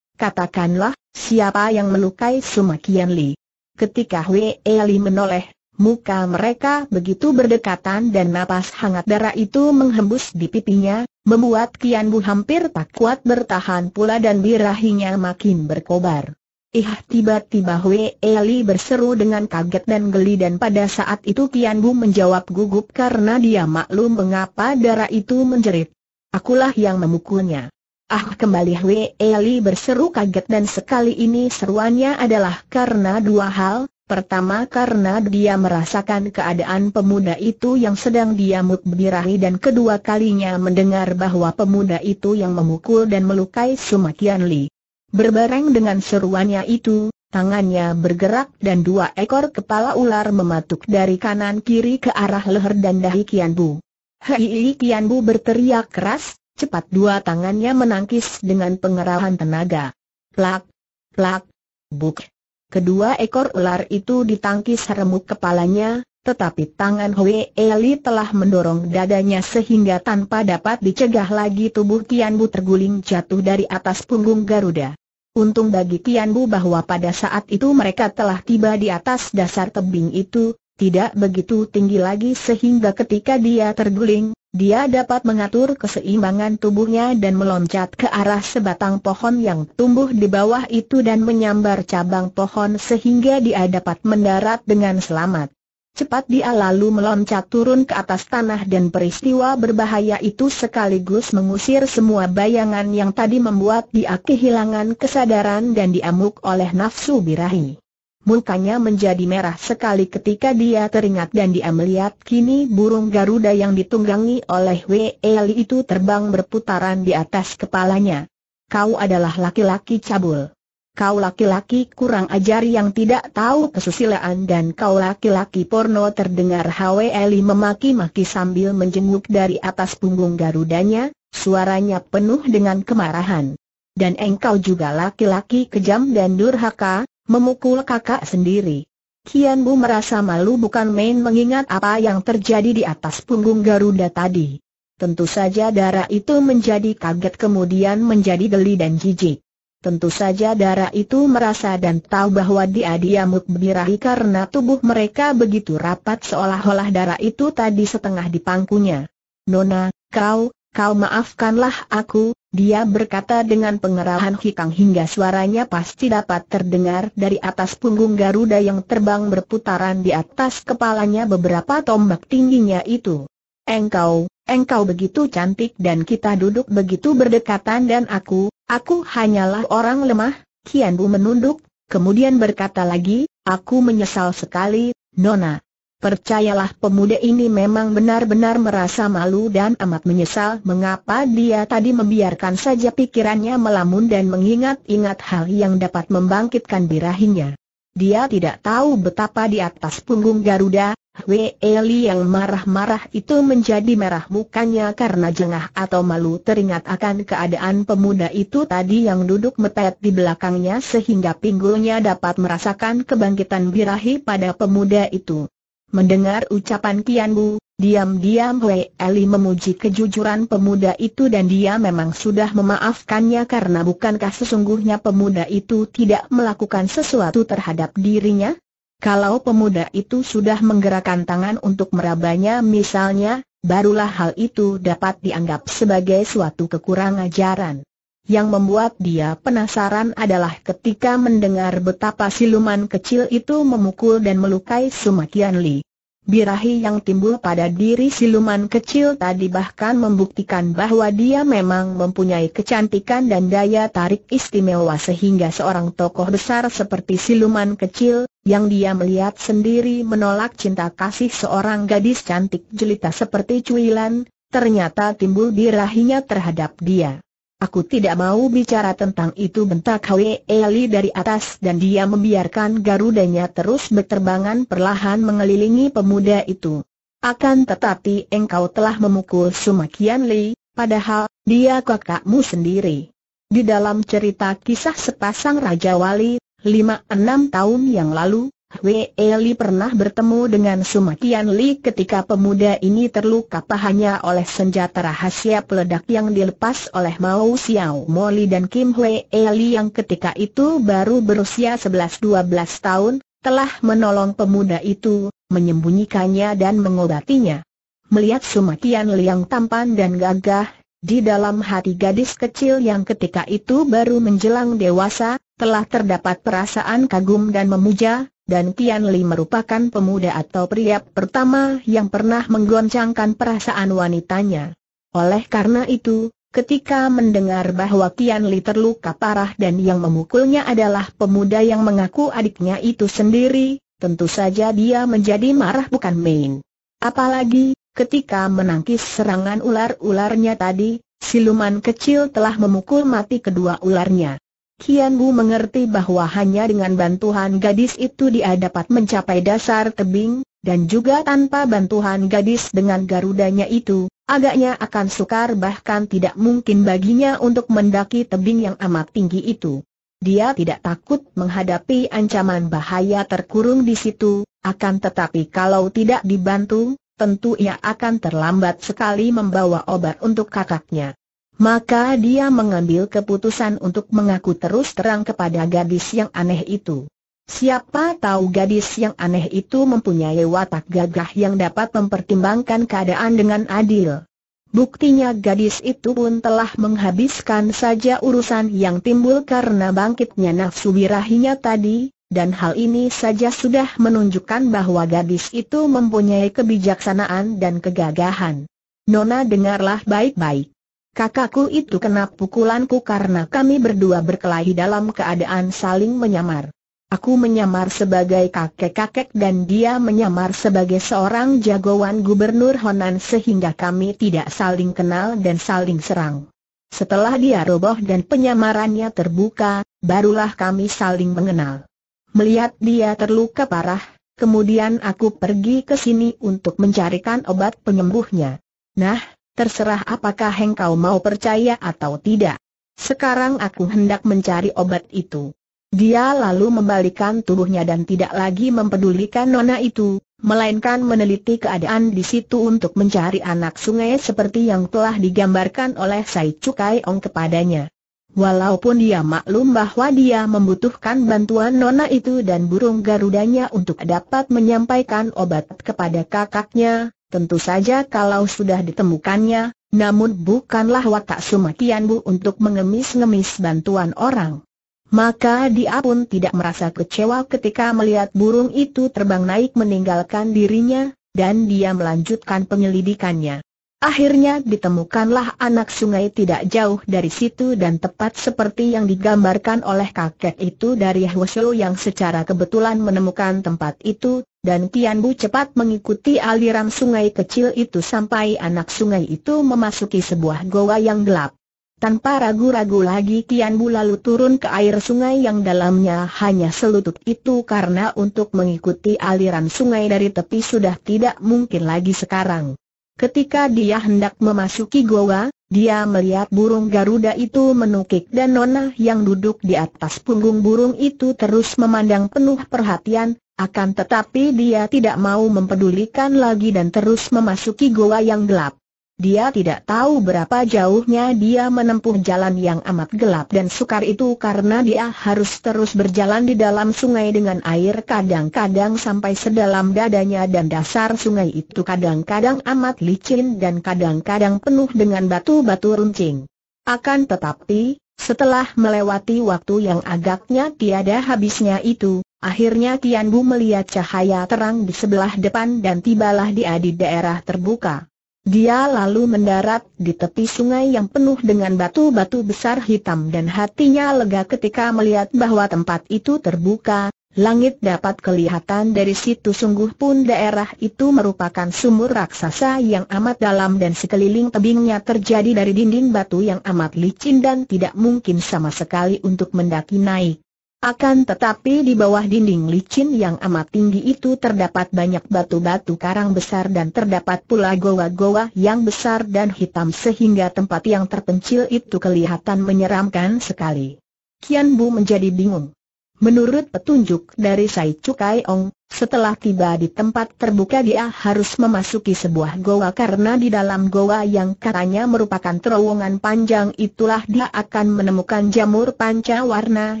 katakanlah, siapa yang melukai Sumakian Li? Ketika Hwee Eli menoleh, muka mereka begitu berdekatan dan napas hangat darah itu menghembus di pipinya, membuat Kian Bu hampir tak kuat bertahan pula dan birahinya makin berkobar. Ih tiba-tiba Hwe Eli berseru dengan kaget dan geli dan pada saat itu Kian Bu menjawab gugup karena dia maklum mengapa darah itu menjerit. Akulah yang memukulnya. Ah kembali Hwe Eli berseru kaget dan sekali ini seruannya adalah karena dua hal, Pertama karena dia merasakan keadaan pemuda itu yang sedang diamuk birahi dan kedua kalinya mendengar bahwa pemuda itu yang memukul dan melukai Sumakian Li. Berbareng dengan seruannya itu, tangannya bergerak dan dua ekor kepala ular mematuk dari kanan kiri ke arah leher dan dahi Kian Bu. Hei Kian Bu berteriak keras, cepat dua tangannya menangkis dengan pengerahan tenaga. Plak, plak, buk. Kedua ekor ular itu ditangkis remuk kepalanya, tetapi tangan Hwe Eli telah mendorong dadanya sehingga tanpa dapat dicegah lagi tubuh Kian Bu terguling jatuh dari atas punggung Garuda. Untung bagi Kian Bu bahwa pada saat itu mereka telah tiba di atas dasar tebing itu, tidak begitu tinggi lagi sehingga ketika dia terguling, dia dapat mengatur keseimbangan tubuhnya dan meloncat ke arah sebatang pohon yang tumbuh di bawah itu dan menyambar cabang pohon sehingga dia dapat mendarat dengan selamat. Cepat dia lalu meloncat turun ke atas tanah dan peristiwa berbahaya itu sekaligus mengusir semua bayangan yang tadi membuat dia kehilangan kesadaran dan diamuk oleh nafsu birahi. Mukanya menjadi merah sekali ketika dia teringat dan dia melihat kini burung Garuda yang ditunggangi oleh W.L. itu terbang berputaran di atas kepalanya. Kau adalah laki-laki cabul. Kau laki-laki kurang ajar yang tidak tahu kesusilaan dan kau laki-laki porno terdengar H.W.L. memaki-maki sambil menjenguk dari atas punggung Garudanya, suaranya penuh dengan kemarahan. Dan engkau juga laki-laki kejam dan durhaka, memukul kakak sendiri. Kian Bu merasa malu bukan main mengingat apa yang terjadi di atas punggung Garuda tadi. Tentu saja darah itu menjadi kaget kemudian menjadi geli dan jijik. Tentu saja darah itu merasa dan tahu bahwa dia diamuk birahi karena tubuh mereka begitu rapat seolah-olah darah itu tadi setengah di pangkunya. Nona, kau, kau maafkanlah aku, dia berkata dengan pengerahan hikang hingga suaranya pasti dapat terdengar dari atas punggung Garuda yang terbang berputaran di atas kepalanya beberapa tombak tingginya itu. Engkau, engkau begitu cantik dan kita duduk begitu berdekatan dan aku, aku hanyalah orang lemah, Kian Bu menunduk, kemudian berkata lagi, aku menyesal sekali, Nona. Percayalah pemuda ini memang benar-benar merasa malu dan amat menyesal mengapa dia tadi membiarkan saja pikirannya melamun dan mengingat-ingat hal yang dapat membangkitkan birahinya. Dia tidak tahu betapa di atas punggung Garuda, Wei yang marah-marah itu menjadi merah mukanya karena jengah atau malu teringat akan keadaan pemuda itu tadi yang duduk mepet di belakangnya sehingga pinggulnya dapat merasakan kebangkitan birahi pada pemuda itu. Mendengar ucapan Kian Bu, diam-diam Hui Eli memuji kejujuran pemuda itu dan dia memang sudah memaafkannya karena bukankah sesungguhnya pemuda itu tidak melakukan sesuatu terhadap dirinya? Kalau pemuda itu sudah menggerakkan tangan untuk merabanya misalnya, barulah hal itu dapat dianggap sebagai suatu kekurangan ajaran. Yang membuat dia penasaran adalah ketika mendengar betapa siluman kecil itu memukul dan melukai Sumakian Li. Birahi yang timbul pada diri siluman kecil tadi bahkan membuktikan bahwa dia memang mempunyai kecantikan dan daya tarik istimewa sehingga seorang tokoh besar seperti siluman kecil, yang dia melihat sendiri menolak cinta kasih seorang gadis cantik jelita seperti Cuilan, ternyata timbul birahinya terhadap dia. Aku tidak mau bicara tentang itu bentak Hwe Eli dari atas dan dia membiarkan garudanya terus berterbangan perlahan mengelilingi pemuda itu. Akan tetapi engkau telah memukul Sumakian Li, padahal dia kakakmu sendiri. Di dalam cerita kisah sepasang Raja Wali, lima enam tahun yang lalu, Hwe Eli pernah bertemu dengan Sumakian Li ketika pemuda ini terluka pahanya oleh senjata rahasia peledak yang dilepas oleh Mao Xiao Moli dan Kim Hwe Eli yang ketika itu baru berusia 11-12 tahun, telah menolong pemuda itu, menyembunyikannya dan mengobatinya. Melihat Sumakian Li yang tampan dan gagah, di dalam hati gadis kecil yang ketika itu baru menjelang dewasa, telah terdapat perasaan kagum dan memuja, dan Tian Li merupakan pemuda atau pria pertama yang pernah menggoncangkan perasaan wanitanya. Oleh karena itu, ketika mendengar bahwa Tian Li terluka parah dan yang memukulnya adalah pemuda yang mengaku adiknya itu sendiri, tentu saja dia menjadi marah bukan main. Apalagi, ketika menangkis serangan ular-ularnya tadi, siluman kecil telah memukul mati kedua ularnya. Kian Bu mengerti bahwa hanya dengan bantuan gadis itu dia dapat mencapai dasar tebing, dan juga tanpa bantuan gadis dengan garudanya itu, agaknya akan sukar bahkan tidak mungkin baginya untuk mendaki tebing yang amat tinggi itu. Dia tidak takut menghadapi ancaman bahaya terkurung di situ, akan tetapi kalau tidak dibantu, tentu ia akan terlambat sekali membawa obat untuk kakaknya. Maka dia mengambil keputusan untuk mengaku terus terang kepada gadis yang aneh itu. Siapa tahu gadis yang aneh itu mempunyai watak gagah yang dapat mempertimbangkan keadaan dengan adil. Buktinya gadis itu pun telah menghabiskan saja urusan yang timbul karena bangkitnya nafsu birahinya tadi, dan hal ini saja sudah menunjukkan bahwa gadis itu mempunyai kebijaksanaan dan kegagahan. Nona dengarlah baik-baik. Kakakku itu kena pukulanku karena kami berdua berkelahi dalam keadaan saling menyamar. Aku menyamar sebagai kakek-kakek dan dia menyamar sebagai seorang jagoan gubernur Honan sehingga kami tidak saling kenal dan saling serang. Setelah dia roboh dan penyamarannya terbuka, barulah kami saling mengenal. Melihat dia terluka parah, kemudian aku pergi ke sini untuk mencarikan obat penyembuhnya. Nah, terserah apakah engkau mau percaya atau tidak. Sekarang aku hendak mencari obat itu. Dia lalu membalikan tubuhnya dan tidak lagi mempedulikan nona itu, melainkan meneliti keadaan di situ untuk mencari anak sungai seperti yang telah digambarkan oleh Sai Cukai Ong kepadanya. Walaupun dia maklum bahwa dia membutuhkan bantuan nona itu dan burung garudanya untuk dapat menyampaikan obat kepada kakaknya, Tentu saja kalau sudah ditemukannya, namun bukanlah watak Sumakian Bu untuk mengemis-ngemis bantuan orang. Maka dia pun tidak merasa kecewa ketika melihat burung itu terbang naik meninggalkan dirinya, dan dia melanjutkan penyelidikannya. Akhirnya ditemukanlah anak sungai tidak jauh dari situ dan tepat seperti yang digambarkan oleh kakek itu dari Hwasyo yang secara kebetulan menemukan tempat itu, dan Kian Bu cepat mengikuti aliran sungai kecil itu sampai anak sungai itu memasuki sebuah goa yang gelap. Tanpa ragu-ragu lagi Kian Bu lalu turun ke air sungai yang dalamnya hanya selutut itu karena untuk mengikuti aliran sungai dari tepi sudah tidak mungkin lagi sekarang. Ketika dia hendak memasuki goa, dia melihat burung Garuda itu menukik dan Nona yang duduk di atas punggung burung itu terus memandang penuh perhatian, akan tetapi dia tidak mau mempedulikan lagi dan terus memasuki goa yang gelap. Dia tidak tahu berapa jauhnya dia menempuh jalan yang amat gelap dan sukar itu karena dia harus terus berjalan di dalam sungai dengan air kadang-kadang sampai sedalam dadanya dan dasar sungai itu kadang-kadang amat licin dan kadang-kadang penuh dengan batu-batu runcing. Akan tetapi, setelah melewati waktu yang agaknya tiada habisnya itu, akhirnya Tian Bu melihat cahaya terang di sebelah depan dan tibalah dia di daerah terbuka. Dia lalu mendarat di tepi sungai yang penuh dengan batu-batu besar hitam dan hatinya lega ketika melihat bahwa tempat itu terbuka, langit dapat kelihatan dari situ sungguh pun daerah itu merupakan sumur raksasa yang amat dalam dan sekeliling tebingnya terjadi dari dinding batu yang amat licin dan tidak mungkin sama sekali untuk mendaki naik. Akan tetapi di bawah dinding licin yang amat tinggi itu terdapat banyak batu-batu karang besar dan terdapat pula goa-goa yang besar dan hitam sehingga tempat yang terpencil itu kelihatan menyeramkan sekali. Kian Bu menjadi bingung. Menurut petunjuk dari Sai Cukai Ong, setelah tiba di tempat terbuka dia harus memasuki sebuah goa karena di dalam goa yang katanya merupakan terowongan panjang itulah dia akan menemukan jamur panca warna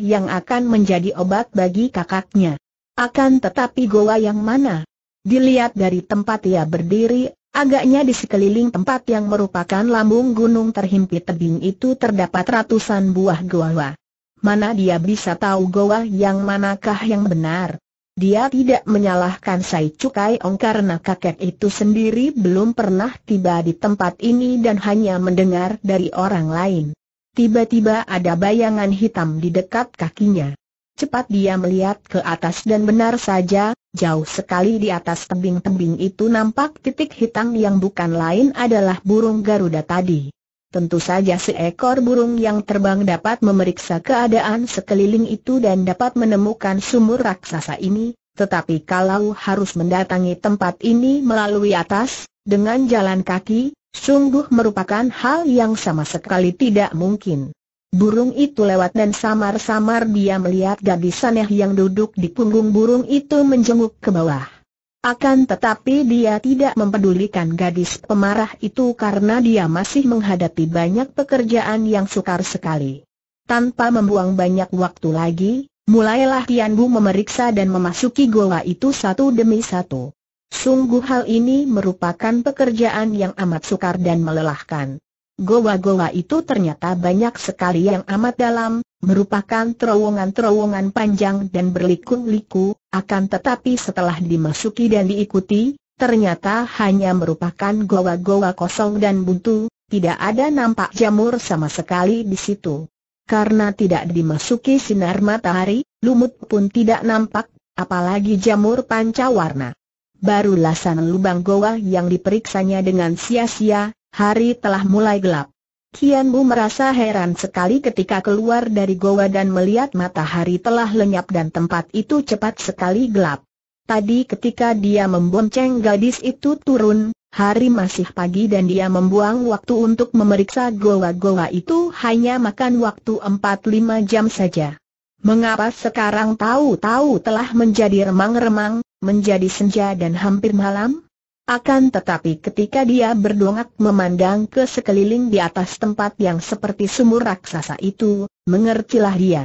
yang akan menjadi obat bagi kakaknya. Akan tetapi goa yang mana? Dilihat dari tempat ia berdiri, agaknya di sekeliling tempat yang merupakan lambung gunung terhimpit tebing itu terdapat ratusan buah goa. Mana dia bisa tahu goa yang manakah yang benar? Dia tidak menyalahkan Sai Cukai Ong karena kakek itu sendiri belum pernah tiba di tempat ini dan hanya mendengar dari orang lain. Tiba-tiba ada bayangan hitam di dekat kakinya. Cepat dia melihat ke atas dan benar saja, jauh sekali di atas tebing-tebing itu nampak titik hitam yang bukan lain adalah burung Garuda tadi. Tentu saja seekor burung yang terbang dapat memeriksa keadaan sekeliling itu dan dapat menemukan sumur raksasa ini, tetapi kalau harus mendatangi tempat ini melalui atas, dengan jalan kaki, sungguh merupakan hal yang sama sekali tidak mungkin. Burung itu lewat dan samar-samar dia melihat gadis aneh yang duduk di punggung burung itu menjenguk ke bawah. Akan tetapi dia tidak mempedulikan gadis pemarah itu karena dia masih menghadapi banyak pekerjaan yang sukar sekali. Tanpa membuang banyak waktu lagi, mulailah Tian Bu memeriksa dan memasuki goa itu satu demi satu. Sungguh hal ini merupakan pekerjaan yang amat sukar dan melelahkan. Goa-goa itu ternyata banyak sekali yang amat dalam, merupakan terowongan-terowongan panjang dan berliku-liku, akan tetapi setelah dimasuki dan diikuti, ternyata hanya merupakan goa-goa kosong dan buntu, tidak ada nampak jamur sama sekali di situ. Karena tidak dimasuki sinar matahari, lumut pun tidak nampak, apalagi jamur pancawarna. Baru lasan lubang goa yang diperiksanya dengan sia-sia, Hari telah mulai gelap. Kian Bu merasa heran sekali ketika keluar dari goa dan melihat matahari telah lenyap dan tempat itu cepat sekali gelap. Tadi ketika dia membonceng gadis itu turun, hari masih pagi dan dia membuang waktu untuk memeriksa goa-goa itu hanya makan waktu 4-5 jam saja. Mengapa sekarang tahu-tahu telah menjadi remang-remang, menjadi senja dan hampir malam? Akan tetapi ketika dia berdongak memandang ke sekeliling di atas tempat yang seperti sumur raksasa itu, mengertilah dia.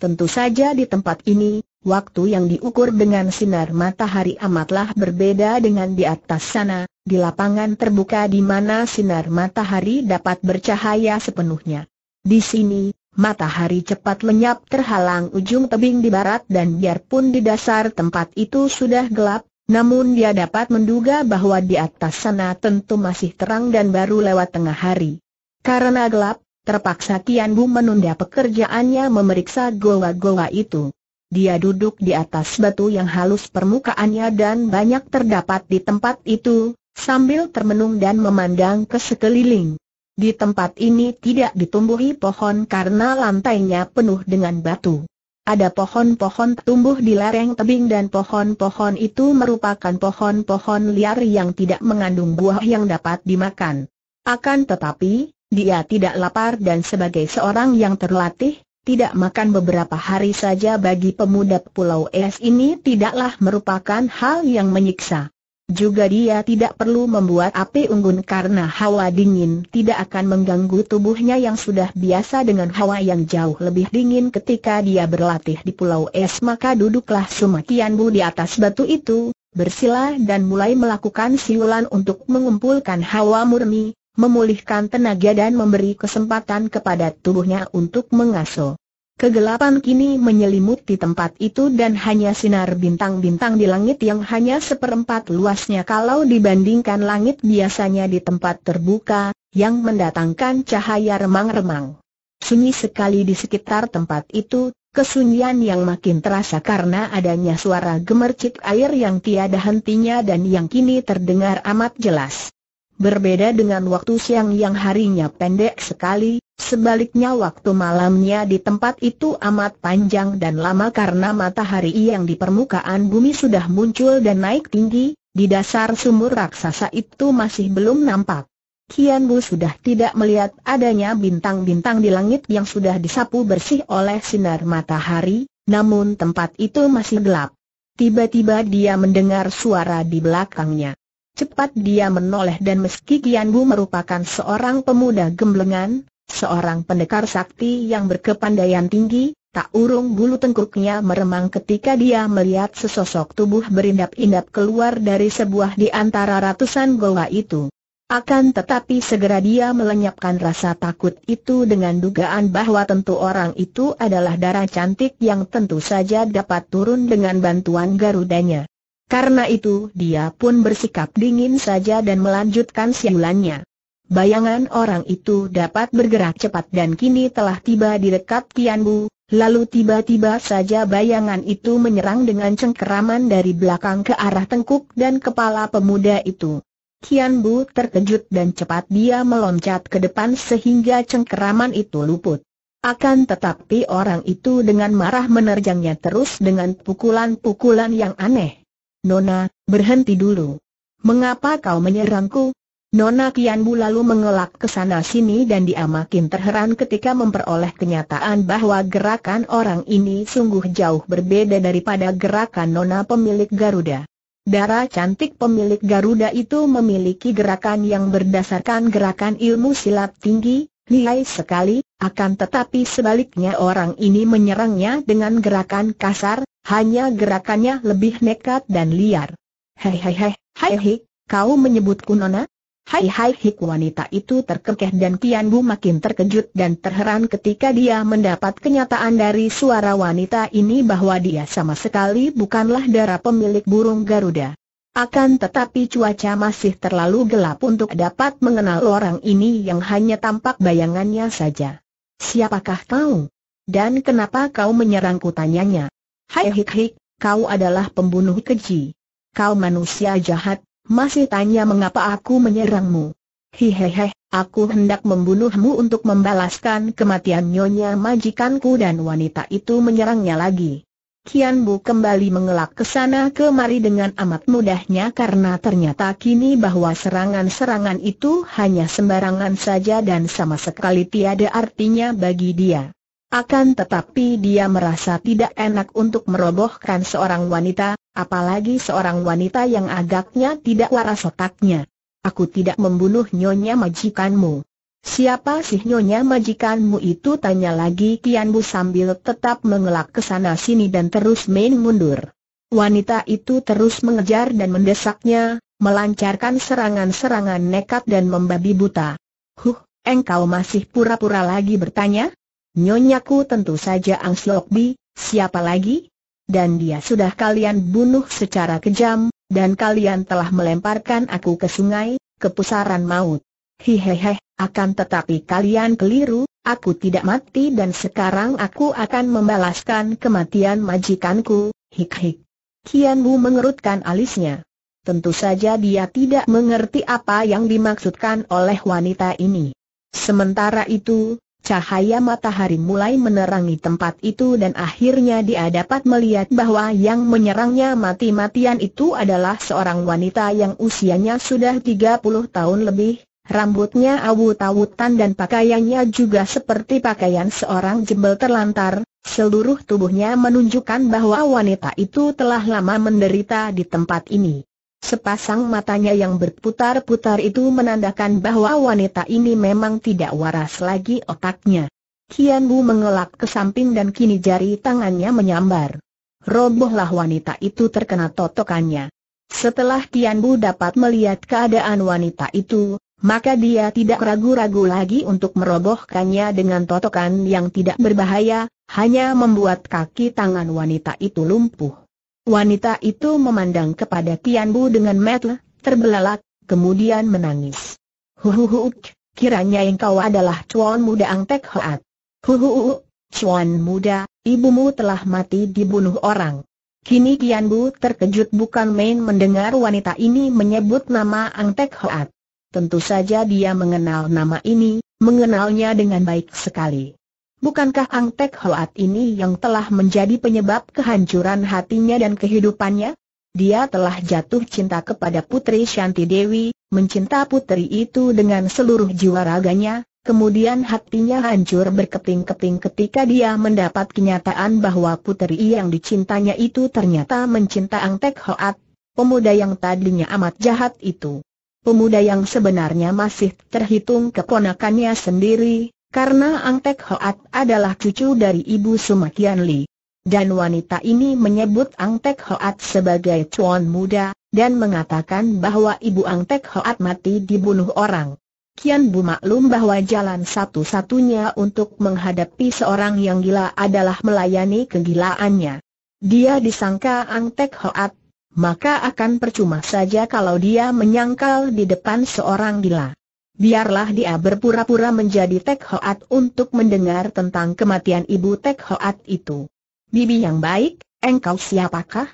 Tentu saja di tempat ini, waktu yang diukur dengan sinar matahari amatlah berbeda dengan di atas sana, di lapangan terbuka di mana sinar matahari dapat bercahaya sepenuhnya. Di sini, matahari cepat lenyap terhalang ujung tebing di barat dan biarpun di dasar tempat itu sudah gelap, namun dia dapat menduga bahwa di atas sana tentu masih terang dan baru lewat tengah hari. Karena gelap, terpaksa Tian Bu menunda pekerjaannya memeriksa goa-goa itu. Dia duduk di atas batu yang halus permukaannya dan banyak terdapat di tempat itu, sambil termenung dan memandang ke sekeliling. Di tempat ini tidak ditumbuhi pohon karena lantainya penuh dengan batu. Ada pohon-pohon tumbuh di lereng tebing dan pohon-pohon itu merupakan pohon-pohon liar yang tidak mengandung buah yang dapat dimakan. Akan tetapi, dia tidak lapar dan sebagai seorang yang terlatih, tidak makan beberapa hari saja bagi pemuda Pulau Es ini tidaklah merupakan hal yang menyiksa. Juga dia tidak perlu membuat api unggun karena hawa dingin tidak akan mengganggu tubuhnya yang sudah biasa dengan hawa yang jauh lebih dingin ketika dia berlatih di Pulau Es maka duduklah Sumakian Bu di atas batu itu, bersila dan mulai melakukan siulan untuk mengumpulkan hawa murni, memulihkan tenaga dan memberi kesempatan kepada tubuhnya untuk mengasuh. Kegelapan kini menyelimuti tempat itu dan hanya sinar bintang-bintang di langit yang hanya seperempat luasnya kalau dibandingkan langit biasanya di tempat terbuka, yang mendatangkan cahaya remang-remang. Sunyi sekali di sekitar tempat itu, kesunyian yang makin terasa karena adanya suara gemercik air yang tiada hentinya dan yang kini terdengar amat jelas. Berbeda dengan waktu siang yang harinya pendek sekali, Sebaliknya waktu malamnya di tempat itu amat panjang dan lama karena matahari yang di permukaan bumi sudah muncul dan naik tinggi, di dasar sumur raksasa itu masih belum nampak. Kian Bu sudah tidak melihat adanya bintang-bintang di langit yang sudah disapu bersih oleh sinar matahari, namun tempat itu masih gelap. Tiba-tiba dia mendengar suara di belakangnya. Cepat dia menoleh dan meski Kian Bu merupakan seorang pemuda gemblengan, seorang pendekar sakti yang berkepandaian tinggi, tak urung bulu tengkuknya meremang ketika dia melihat sesosok tubuh berindap-indap keluar dari sebuah di antara ratusan goa itu. Akan tetapi segera dia melenyapkan rasa takut itu dengan dugaan bahwa tentu orang itu adalah darah cantik yang tentu saja dapat turun dengan bantuan garudanya. Karena itu dia pun bersikap dingin saja dan melanjutkan siulannya. Bayangan orang itu dapat bergerak cepat dan kini telah tiba di dekat Tian Bu, Lalu tiba-tiba saja bayangan itu menyerang dengan cengkeraman dari belakang ke arah tengkuk dan kepala pemuda itu. Kian Bu terkejut dan cepat dia meloncat ke depan sehingga cengkeraman itu luput. Akan tetapi orang itu dengan marah menerjangnya terus dengan pukulan-pukulan yang aneh. Nona, berhenti dulu. Mengapa kau menyerangku? Nona Kianbu lalu mengelak ke sana sini dan dia makin terheran ketika memperoleh kenyataan bahwa gerakan orang ini sungguh jauh berbeda daripada gerakan Nona pemilik Garuda. Dara cantik pemilik Garuda itu memiliki gerakan yang berdasarkan gerakan ilmu silat tinggi, lihai sekali, akan tetapi sebaliknya orang ini menyerangnya dengan gerakan kasar, hanya gerakannya lebih nekat dan liar. Hei hei hei, hai hei, kau menyebutku Nona? Hai hai hik wanita itu terkekeh dan Kian Bu makin terkejut dan terheran ketika dia mendapat kenyataan dari suara wanita ini bahwa dia sama sekali bukanlah darah pemilik burung Garuda. Akan tetapi cuaca masih terlalu gelap untuk dapat mengenal orang ini yang hanya tampak bayangannya saja. Siapakah kau? Dan kenapa kau menyerangku tanyanya? Hai hik hik, kau adalah pembunuh keji. Kau manusia jahat, masih tanya mengapa aku menyerangmu. Hihehe, aku hendak membunuhmu untuk membalaskan kematian nyonya majikanku dan wanita itu menyerangnya lagi. Kian Bu kembali mengelak ke sana kemari dengan amat mudahnya karena ternyata kini bahwa serangan-serangan itu hanya sembarangan saja dan sama sekali tiada artinya bagi dia. Akan tetapi dia merasa tidak enak untuk merobohkan seorang wanita, apalagi seorang wanita yang agaknya tidak waras otaknya. Aku tidak membunuh nyonya majikanmu. Siapa sih nyonya majikanmu itu tanya lagi Kian Bu sambil tetap mengelak ke sana sini dan terus main mundur. Wanita itu terus mengejar dan mendesaknya, melancarkan serangan-serangan nekat dan membabi buta. Huh, engkau masih pura-pura lagi bertanya? Nyonyaku tentu saja Ang Siok Bi, siapa lagi? Dan dia sudah kalian bunuh secara kejam, dan kalian telah melemparkan aku ke sungai, ke pusaran maut. Hihehe, akan tetapi kalian keliru, aku tidak mati dan sekarang aku akan membalaskan kematian majikanku, hik hik. Kian Wu mengerutkan alisnya. Tentu saja dia tidak mengerti apa yang dimaksudkan oleh wanita ini. Sementara itu, Cahaya matahari mulai menerangi tempat itu dan akhirnya dia dapat melihat bahwa yang menyerangnya mati-matian itu adalah seorang wanita yang usianya sudah 30 tahun lebih, rambutnya awut-awutan dan pakaiannya juga seperti pakaian seorang jembel terlantar, seluruh tubuhnya menunjukkan bahwa wanita itu telah lama menderita di tempat ini. Sepasang matanya yang berputar-putar itu menandakan bahwa wanita ini memang tidak waras lagi otaknya. Kian Bu mengelak ke samping dan kini jari tangannya menyambar. Robohlah wanita itu terkena totokannya. Setelah Kian Bu dapat melihat keadaan wanita itu, maka dia tidak ragu-ragu lagi untuk merobohkannya dengan totokan yang tidak berbahaya, hanya membuat kaki tangan wanita itu lumpuh. Wanita itu memandang kepada Tian Bu dengan mata terbelalak, kemudian menangis. Huhuhu, kiranya engkau adalah Chuan muda Ang Tek Hoat. Huhuhu, Chuan muda, ibumu telah mati dibunuh orang. Kini Kian Bu terkejut bukan main mendengar wanita ini menyebut nama Ang Tek Hoat. Tentu saja dia mengenal nama ini, mengenalnya dengan baik sekali. Bukankah Ang Tek Hoat ini yang telah menjadi penyebab kehancuran hatinya dan kehidupannya? Dia telah jatuh cinta kepada Putri Shanti Dewi, mencinta putri itu dengan seluruh jiwa raganya, kemudian hatinya hancur berkeping-keping ketika dia mendapat kenyataan bahwa putri yang dicintanya itu ternyata mencinta Ang Tek Hoat, pemuda yang tadinya amat jahat itu. Pemuda yang sebenarnya masih terhitung keponakannya sendiri, karena Ang Tek Hoat adalah cucu dari Ibu Sumakian Li. Dan wanita ini menyebut Ang Tek Hoat sebagai cuan muda, dan mengatakan bahwa Ibu Ang Tek Hoat mati dibunuh orang. Kian Bu maklum bahwa jalan satu-satunya untuk menghadapi seorang yang gila adalah melayani kegilaannya. Dia disangka Ang Tek Hoat, maka akan percuma saja kalau dia menyangkal di depan seorang gila. Biarlah dia berpura-pura menjadi Tek Hoat untuk mendengar tentang kematian ibu Tek Hoat itu. Bibi yang baik, engkau siapakah?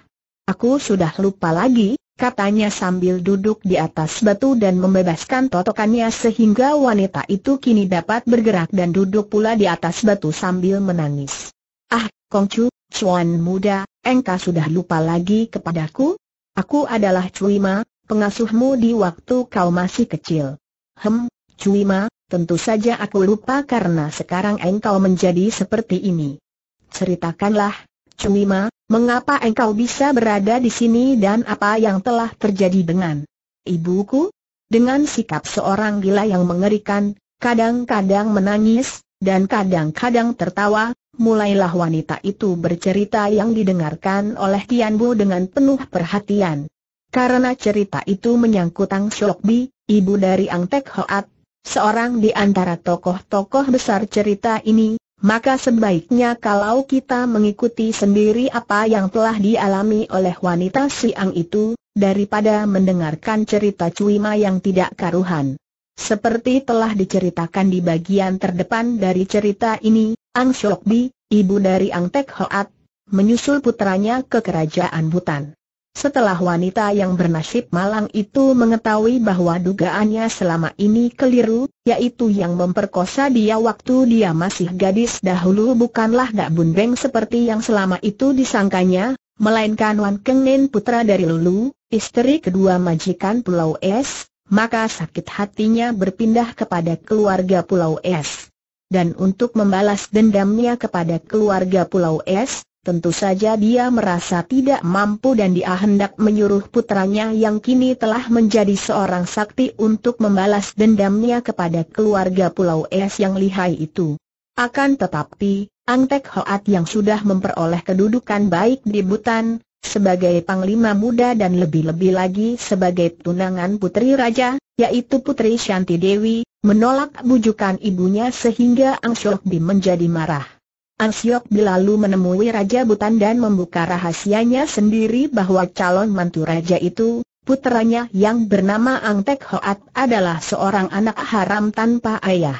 Aku sudah lupa lagi, katanya sambil duduk di atas batu dan membebaskan totokannya sehingga wanita itu kini dapat bergerak dan duduk pula di atas batu sambil menangis. Ah, Kongcu, cuan muda, engkau sudah lupa lagi kepadaku? Aku adalah Cuima, pengasuhmu di waktu kau masih kecil. Hem, Cuima, tentu saja aku lupa karena sekarang engkau menjadi seperti ini. Ceritakanlah, Cuima, mengapa engkau bisa berada di sini dan apa yang telah terjadi dengan ibuku? Dengan sikap seorang gila yang mengerikan, kadang-kadang menangis, dan kadang-kadang tertawa, mulailah wanita itu bercerita yang didengarkan oleh Tianbu dengan penuh perhatian. Karena cerita itu menyangkut Ang Shokbi, ibu dari Ang Tek Hoat, seorang di antara tokoh-tokoh besar cerita ini, maka sebaiknya kalau kita mengikuti sendiri apa yang telah dialami oleh wanita Siang itu, daripada mendengarkan cerita Cuima yang tidak karuhan. Seperti telah diceritakan di bagian terdepan dari cerita ini, Ang Shokbi, ibu dari Ang Tek Hoat, menyusul putranya ke kerajaan Butan. Setelah wanita yang bernasib malang itu mengetahui bahwa dugaannya selama ini keliru, yaitu yang memperkosa dia waktu dia masih gadis dahulu bukanlah Dak Bun Beng seperti yang selama itu disangkanya, melainkan Wan Kengin putra dari Lulu, istri kedua majikan Pulau Es, maka sakit hatinya berpindah kepada keluarga Pulau Es. Dan untuk membalas dendamnya kepada keluarga Pulau Es, Tentu saja dia merasa tidak mampu dan dia hendak menyuruh putranya yang kini telah menjadi seorang sakti untuk membalas dendamnya kepada keluarga Pulau Es yang lihai itu. Akan tetapi, Angtek Hoat yang sudah memperoleh kedudukan baik di Butan, sebagai panglima muda dan lebih-lebih lagi sebagai tunangan putri raja, yaitu Putri Shanti Dewi, menolak bujukan ibunya sehingga Ang Bi menjadi marah. Ansiok lalu menemui Raja Butan dan membuka rahasianya sendiri bahwa calon mantu raja itu, putranya yang bernama Angtek Hoat adalah seorang anak haram tanpa ayah.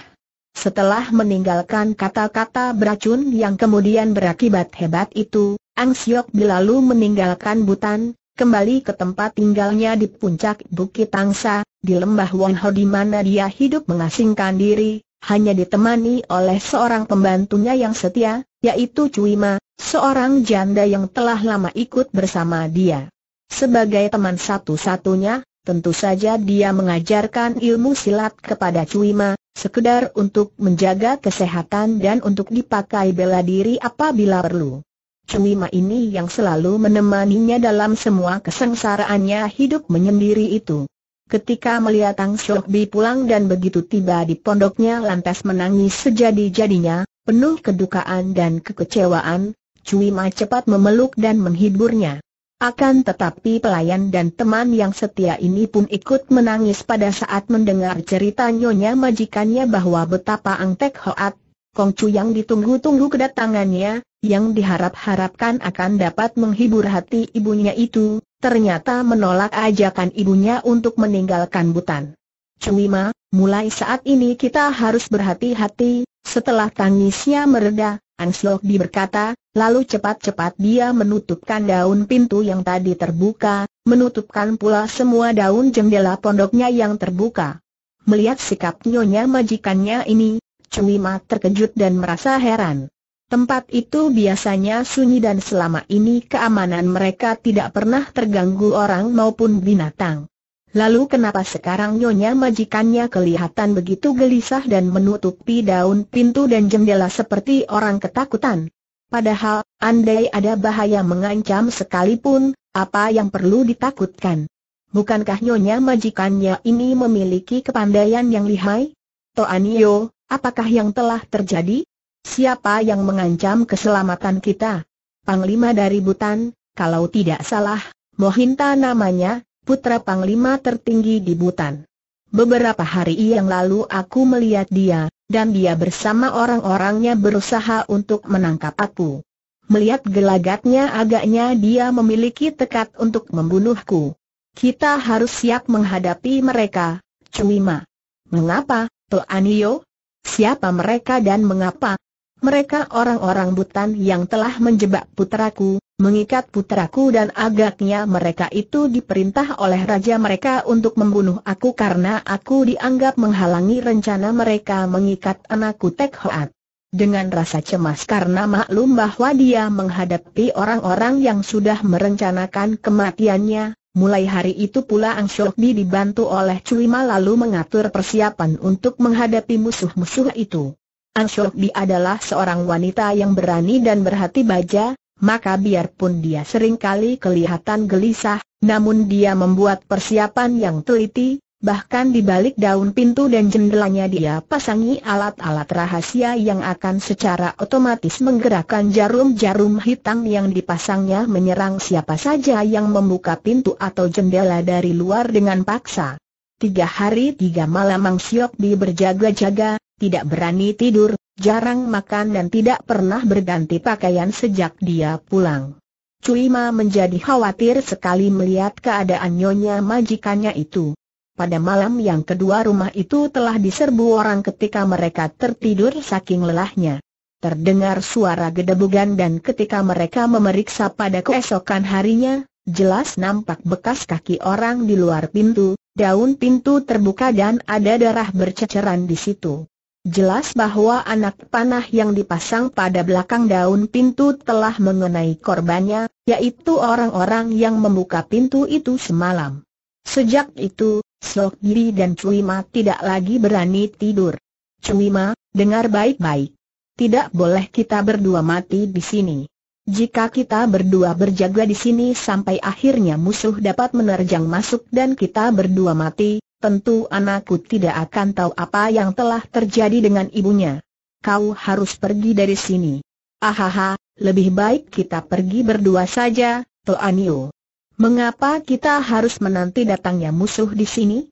Setelah meninggalkan kata-kata beracun yang kemudian berakibat hebat itu, Ang Siok lalu meninggalkan Butan, kembali ke tempat tinggalnya di puncak Bukit Tangsa, di lembah Wonho di mana dia hidup mengasingkan diri, hanya ditemani oleh seorang pembantunya yang setia, yaitu Cuima, seorang janda yang telah lama ikut bersama dia. Sebagai teman satu-satunya, tentu saja dia mengajarkan ilmu silat kepada Cuima, sekedar untuk menjaga kesehatan dan untuk dipakai bela diri apabila perlu. Cuima ini yang selalu menemaninya dalam semua kesengsaraannya hidup menyendiri itu. Ketika melihat Tang Bi pulang dan begitu tiba di pondoknya lantas menangis sejadi-jadinya, penuh kedukaan dan kekecewaan, Cui Ma cepat memeluk dan menghiburnya. Akan tetapi pelayan dan teman yang setia ini pun ikut menangis pada saat mendengar cerita nyonya majikannya bahwa betapa Ang Tek Hoat, Kong Chu yang ditunggu-tunggu kedatangannya, yang diharap-harapkan akan dapat menghibur hati ibunya itu, ternyata menolak ajakan ibunya untuk meninggalkan Butan. Cuma, mulai saat ini kita harus berhati-hati, setelah tangisnya mereda, Anslok berkata, lalu cepat-cepat dia menutupkan daun pintu yang tadi terbuka, menutupkan pula semua daun jendela pondoknya yang terbuka. Melihat sikap nyonya majikannya ini, Cuma terkejut dan merasa heran. Tempat itu biasanya sunyi dan selama ini keamanan mereka tidak pernah terganggu orang maupun binatang. Lalu kenapa sekarang nyonya majikannya kelihatan begitu gelisah dan menutupi daun pintu dan jendela seperti orang ketakutan? Padahal, andai ada bahaya mengancam sekalipun, apa yang perlu ditakutkan? Bukankah nyonya majikannya ini memiliki kepandaian yang lihai? Toanio, apakah yang telah terjadi? Siapa yang mengancam keselamatan kita? Panglima dari Butan, kalau tidak salah, Mohinta namanya, putra Panglima tertinggi di Butan. Beberapa hari yang lalu aku melihat dia, dan dia bersama orang-orangnya berusaha untuk menangkap aku. Melihat gelagatnya agaknya dia memiliki tekad untuk membunuhku. Kita harus siap menghadapi mereka, Cuima. Mengapa, Toanio? Siapa mereka dan mengapa? Mereka orang-orang butan yang telah menjebak putraku, mengikat putraku dan agaknya mereka itu diperintah oleh raja mereka untuk membunuh aku karena aku dianggap menghalangi rencana mereka mengikat anakku Tek Hoat. Dengan rasa cemas karena maklum bahwa dia menghadapi orang-orang yang sudah merencanakan kematiannya, mulai hari itu pula Ang Shokbi dibantu oleh Cui Ma lalu mengatur persiapan untuk menghadapi musuh-musuh itu. Ang Shokbi adalah seorang wanita yang berani dan berhati baja, maka biarpun dia sering kali kelihatan gelisah, namun dia membuat persiapan yang teliti, Bahkan di balik daun pintu dan jendelanya dia pasangi alat-alat rahasia yang akan secara otomatis menggerakkan jarum-jarum hitam yang dipasangnya menyerang siapa saja yang membuka pintu atau jendela dari luar dengan paksa. Tiga hari tiga malam Mang Siok Bi berjaga-jaga, tidak berani tidur, jarang makan dan tidak pernah berganti pakaian sejak dia pulang. Cui Ma menjadi khawatir sekali melihat keadaan nyonya majikannya itu. Pada malam yang kedua rumah itu telah diserbu orang ketika mereka tertidur saking lelahnya. Terdengar suara gedebugan dan ketika mereka memeriksa pada keesokan harinya, jelas nampak bekas kaki orang di luar pintu, daun pintu terbuka dan ada darah berceceran di situ. Jelas bahwa anak panah yang dipasang pada belakang daun pintu telah mengenai korbannya, yaitu orang-orang yang membuka pintu itu semalam. Sejak itu, Sok Giri dan Cui Ma tidak lagi berani tidur. Cui Ma, dengar baik-baik. Tidak boleh kita berdua mati di sini. Jika kita berdua berjaga di sini sampai akhirnya musuh dapat menerjang masuk dan kita berdua mati, tentu anakku tidak akan tahu apa yang telah terjadi dengan ibunya. Kau harus pergi dari sini. Ahaha, lebih baik kita pergi berdua saja, Toanio. Mengapa kita harus menanti datangnya musuh di sini?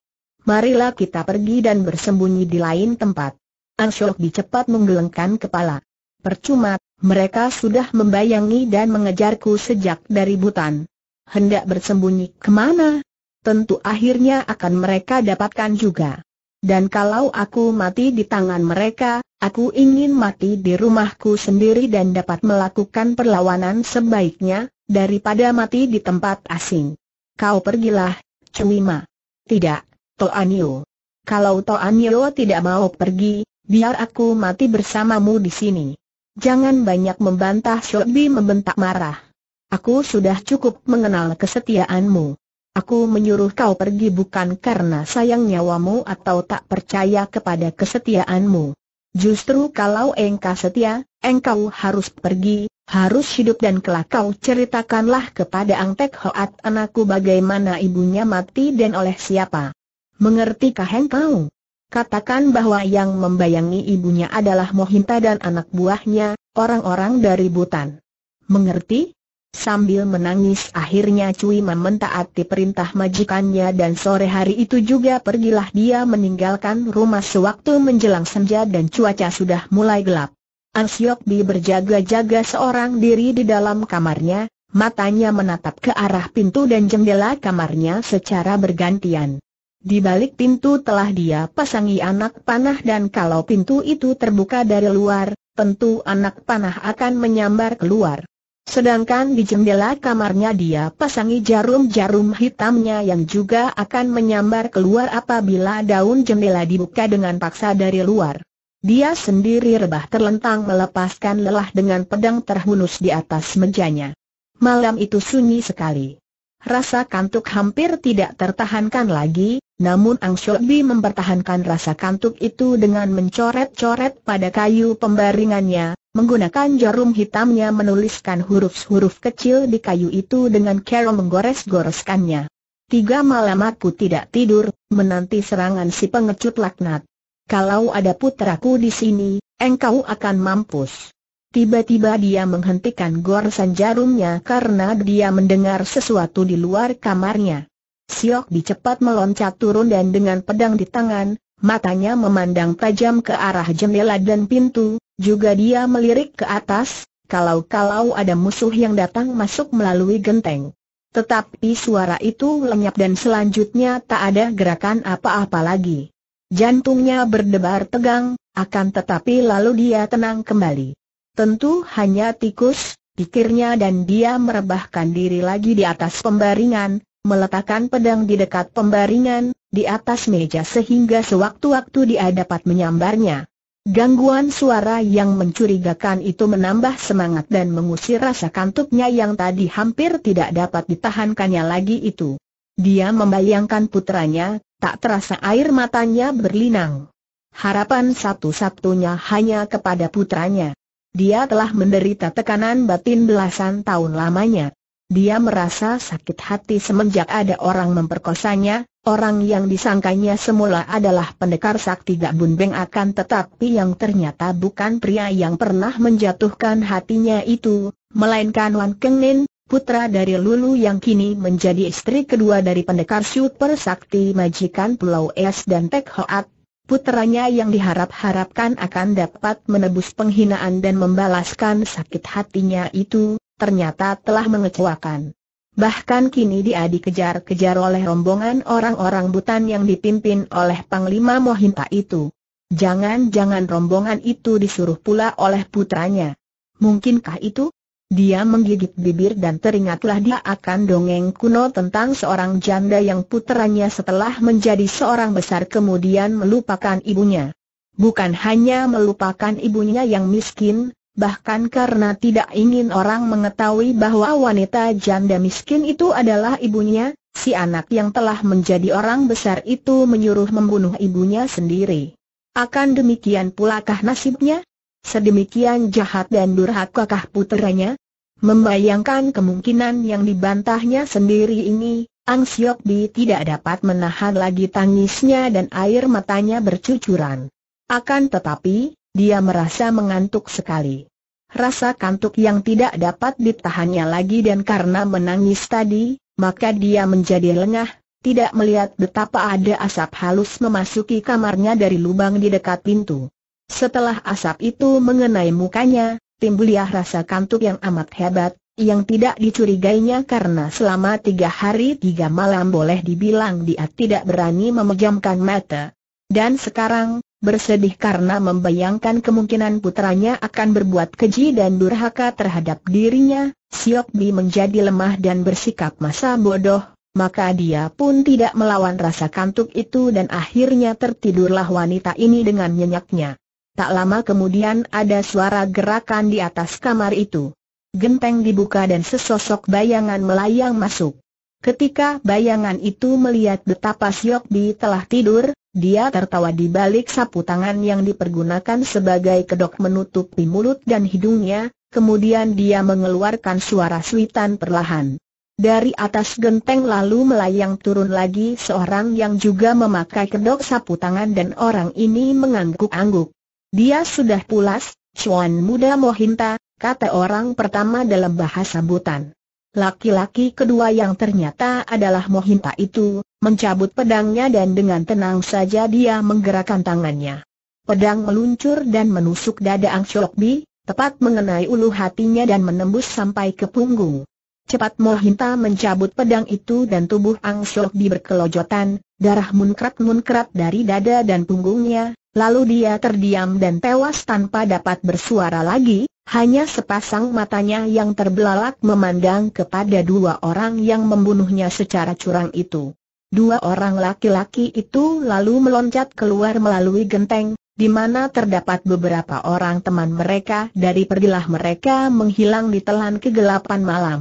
Marilah kita pergi dan bersembunyi di lain tempat. Anshok cepat menggelengkan kepala. Percuma, mereka sudah membayangi dan mengejarku sejak dari Butan. Hendak bersembunyi ke mana? Tentu akhirnya akan mereka dapatkan juga. Dan kalau aku mati di tangan mereka, aku ingin mati di rumahku sendiri dan dapat melakukan perlawanan sebaiknya, daripada mati di tempat asing. Kau pergilah, Cuima. Tidak, Toanio. Kalau Toanio tidak mau pergi, biar aku mati bersamamu di sini. Jangan banyak membantah Shobi membentak marah. Aku sudah cukup mengenal kesetiaanmu. Aku menyuruh kau pergi bukan karena sayang nyawamu atau tak percaya kepada kesetiaanmu. Justru kalau engkau setia, engkau harus pergi, harus hidup dan kelak kau ceritakanlah kepada Ang Tek Hoat anakku bagaimana ibunya mati dan oleh siapa. Mengertikah engkau? Katakan bahwa yang membayangi ibunya adalah Mohinta dan anak buahnya, orang-orang dari Butan. Mengerti? Sambil menangis akhirnya Cui mementaati perintah majikannya dan sore hari itu juga pergilah dia meninggalkan rumah sewaktu menjelang senja dan cuaca sudah mulai gelap. An Siok Bi berjaga-jaga seorang diri di dalam kamarnya, matanya menatap ke arah pintu dan jendela kamarnya secara bergantian. Di balik pintu telah dia pasangi anak panah dan kalau pintu itu terbuka dari luar, tentu anak panah akan menyambar keluar. Sedangkan di jendela kamarnya dia pasangi jarum-jarum hitamnya yang juga akan menyambar keluar apabila daun jendela dibuka dengan paksa dari luar. Dia sendiri rebah terlentang melepaskan lelah dengan pedang terhunus di atas mejanya. Malam itu sunyi sekali. Rasa kantuk hampir tidak tertahankan lagi, namun Ang Shobi mempertahankan rasa kantuk itu dengan mencoret-coret pada kayu pembaringannya, menggunakan jarum hitamnya menuliskan huruf-huruf kecil di kayu itu dengan cara menggores-goreskannya. Tiga malam aku tidak tidur, menanti serangan si pengecut laknat. Kalau ada putraku di sini, engkau akan mampus. Tiba-tiba dia menghentikan goresan jarumnya karena dia mendengar sesuatu di luar kamarnya. Siok dicepat meloncat turun dan dengan pedang di tangan, matanya memandang tajam ke arah jendela dan pintu, juga dia melirik ke atas, kalau-kalau ada musuh yang datang masuk melalui genteng. Tetapi suara itu lenyap dan selanjutnya tak ada gerakan apa-apa lagi. Jantungnya berdebar tegang, akan tetapi lalu dia tenang kembali. Tentu hanya tikus, pikirnya dan dia merebahkan diri lagi di atas pembaringan, meletakkan pedang di dekat pembaringan, di atas meja sehingga sewaktu-waktu dia dapat menyambarnya. Gangguan suara yang mencurigakan itu menambah semangat dan mengusir rasa kantuknya yang tadi hampir tidak dapat ditahankannya lagi itu. Dia membayangkan putranya, tak terasa air matanya berlinang. Harapan satu-satunya hanya kepada putranya. Dia telah menderita tekanan batin belasan tahun lamanya. Dia merasa sakit hati semenjak ada orang memperkosanya, orang yang disangkanya semula adalah pendekar sakti Gak Bun Beng akan tetapi yang ternyata bukan pria yang pernah menjatuhkan hatinya itu, melainkan Wan Kengnin, putra dari Lulu yang kini menjadi istri kedua dari pendekar super sakti majikan Pulau Es dan Tek Hoat, putranya yang diharap-harapkan akan dapat menebus penghinaan dan membalaskan sakit hatinya itu, ternyata telah mengecewakan. Bahkan kini dia dikejar-kejar oleh rombongan orang-orang butan yang dipimpin oleh Panglima Mohinta itu. Jangan-jangan rombongan itu disuruh pula oleh putranya. Mungkinkah itu? Dia menggigit bibir dan teringatlah dia akan dongeng kuno tentang seorang janda yang puteranya setelah menjadi seorang besar kemudian melupakan ibunya. Bukan hanya melupakan ibunya yang miskin, bahkan karena tidak ingin orang mengetahui bahwa wanita janda miskin itu adalah ibunya, si anak yang telah menjadi orang besar itu menyuruh membunuh ibunya sendiri. Akan demikian pulakah nasibnya? Sedemikian jahat dan durhakakah puteranya? Membayangkan kemungkinan yang dibantahnya sendiri ini, Ang Siok Bi tidak dapat menahan lagi tangisnya dan air matanya bercucuran. Akan tetapi, dia merasa mengantuk sekali. Rasa kantuk yang tidak dapat ditahannya lagi dan karena menangis tadi, maka dia menjadi lengah, tidak melihat betapa ada asap halus memasuki kamarnya dari lubang di dekat pintu. Setelah asap itu mengenai mukanya, timbullah rasa kantuk yang amat hebat, yang tidak dicurigainya karena selama tiga hari tiga malam boleh dibilang dia tidak berani memejamkan mata. Dan sekarang, bersedih karena membayangkan kemungkinan putranya akan berbuat keji dan durhaka terhadap dirinya, Siok Bi menjadi lemah dan bersikap masa bodoh, maka dia pun tidak melawan rasa kantuk itu dan akhirnya tertidurlah wanita ini dengan nyenyaknya. Tak lama kemudian ada suara gerakan di atas kamar itu. Genteng dibuka dan sesosok bayangan melayang masuk. Ketika bayangan itu melihat betapa Siok Bi telah tidur, dia tertawa di balik sapu tangan yang dipergunakan sebagai kedok menutupi mulut dan hidungnya, kemudian dia mengeluarkan suara suitan perlahan. Dari atas genteng lalu melayang turun lagi seorang yang juga memakai kedok sapu tangan dan orang ini mengangguk-angguk. Dia sudah pulas, Chuan muda Mohinta, kata orang pertama dalam bahasa Butan. Laki-laki kedua yang ternyata adalah Mohinta itu, mencabut pedangnya dan dengan tenang saja dia menggerakkan tangannya. Pedang meluncur dan menusuk dada Ang Bi, tepat mengenai ulu hatinya dan menembus sampai ke punggung. Cepat Mohinta mencabut pedang itu dan tubuh Ang Bi berkelojotan, darah munkrat-munkrat dari dada dan punggungnya, Lalu dia terdiam dan tewas tanpa dapat bersuara lagi, hanya sepasang matanya yang terbelalak memandang kepada dua orang yang membunuhnya secara curang itu. Dua orang laki-laki itu lalu meloncat keluar melalui genteng, di mana terdapat beberapa orang teman mereka dari pergilah mereka menghilang di telan kegelapan malam.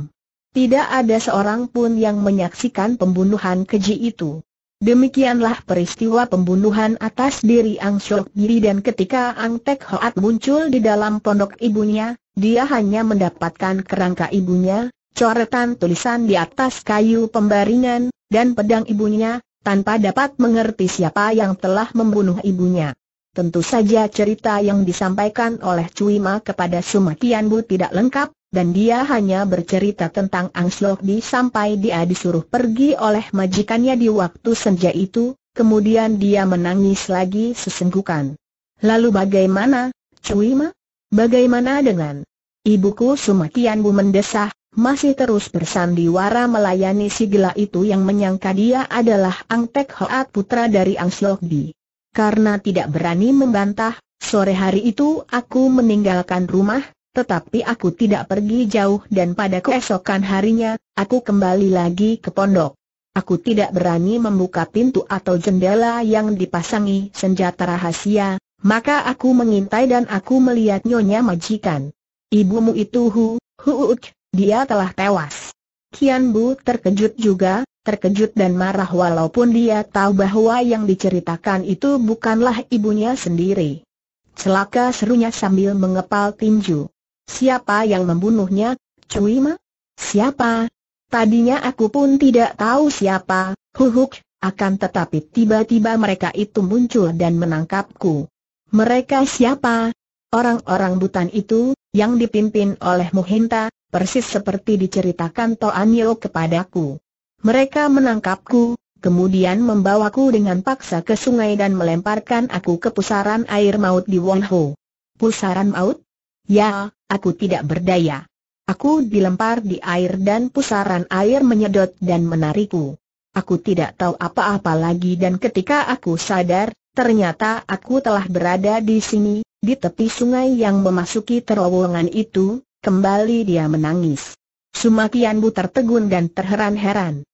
Tidak ada seorang pun yang menyaksikan pembunuhan keji itu. Demikianlah peristiwa pembunuhan atas diri Ang Shok Giri dan ketika Ang Tek Hoat muncul di dalam pondok ibunya, dia hanya mendapatkan kerangka ibunya, coretan tulisan di atas kayu pembaringan, dan pedang ibunya, tanpa dapat mengerti siapa yang telah membunuh ibunya. Tentu saja cerita yang disampaikan oleh Cui Ma kepada Sumakian Bu tidak lengkap, dan dia hanya bercerita tentang Angslok Di sampai dia disuruh pergi oleh majikannya di waktu senja itu, kemudian dia menangis lagi sesenggukan. Lalu bagaimana, Cui Ma? Bagaimana dengan ibuku Sumakian Bu mendesah, masih terus bersandiwara melayani si gila itu yang menyangka dia adalah Ang Tek Hoat putra dari Angslok Di. Karena tidak berani membantah, sore hari itu aku meninggalkan rumah, tetapi aku tidak pergi jauh dan pada keesokan harinya, aku kembali lagi ke pondok. Aku tidak berani membuka pintu atau jendela yang dipasangi senjata rahasia, maka aku mengintai dan aku melihat nyonya majikan. Ibumu itu hu, hu, dia telah tewas. Kian Bu terkejut juga, terkejut dan marah walaupun dia tahu bahwa yang diceritakan itu bukanlah ibunya sendiri. Celaka serunya sambil mengepal tinju. Siapa yang membunuhnya, Cui Ma? Siapa? Tadinya aku pun tidak tahu siapa, huhuk, akan tetapi tiba-tiba mereka itu muncul dan menangkapku. Mereka siapa? Orang-orang butan itu, yang dipimpin oleh Muhinta, persis seperti diceritakan Toanyo kepadaku. Mereka menangkapku, kemudian membawaku dengan paksa ke sungai dan melemparkan aku ke pusaran air maut di Wonho. Pusaran maut? Ya, aku tidak berdaya. Aku dilempar di air dan pusaran air menyedot dan menarikku. Aku tidak tahu apa-apa lagi dan ketika aku sadar, ternyata aku telah berada di sini, di tepi sungai yang memasuki terowongan itu, Kembali dia menangis. Sumakian Bu tertegun dan terheran-heran.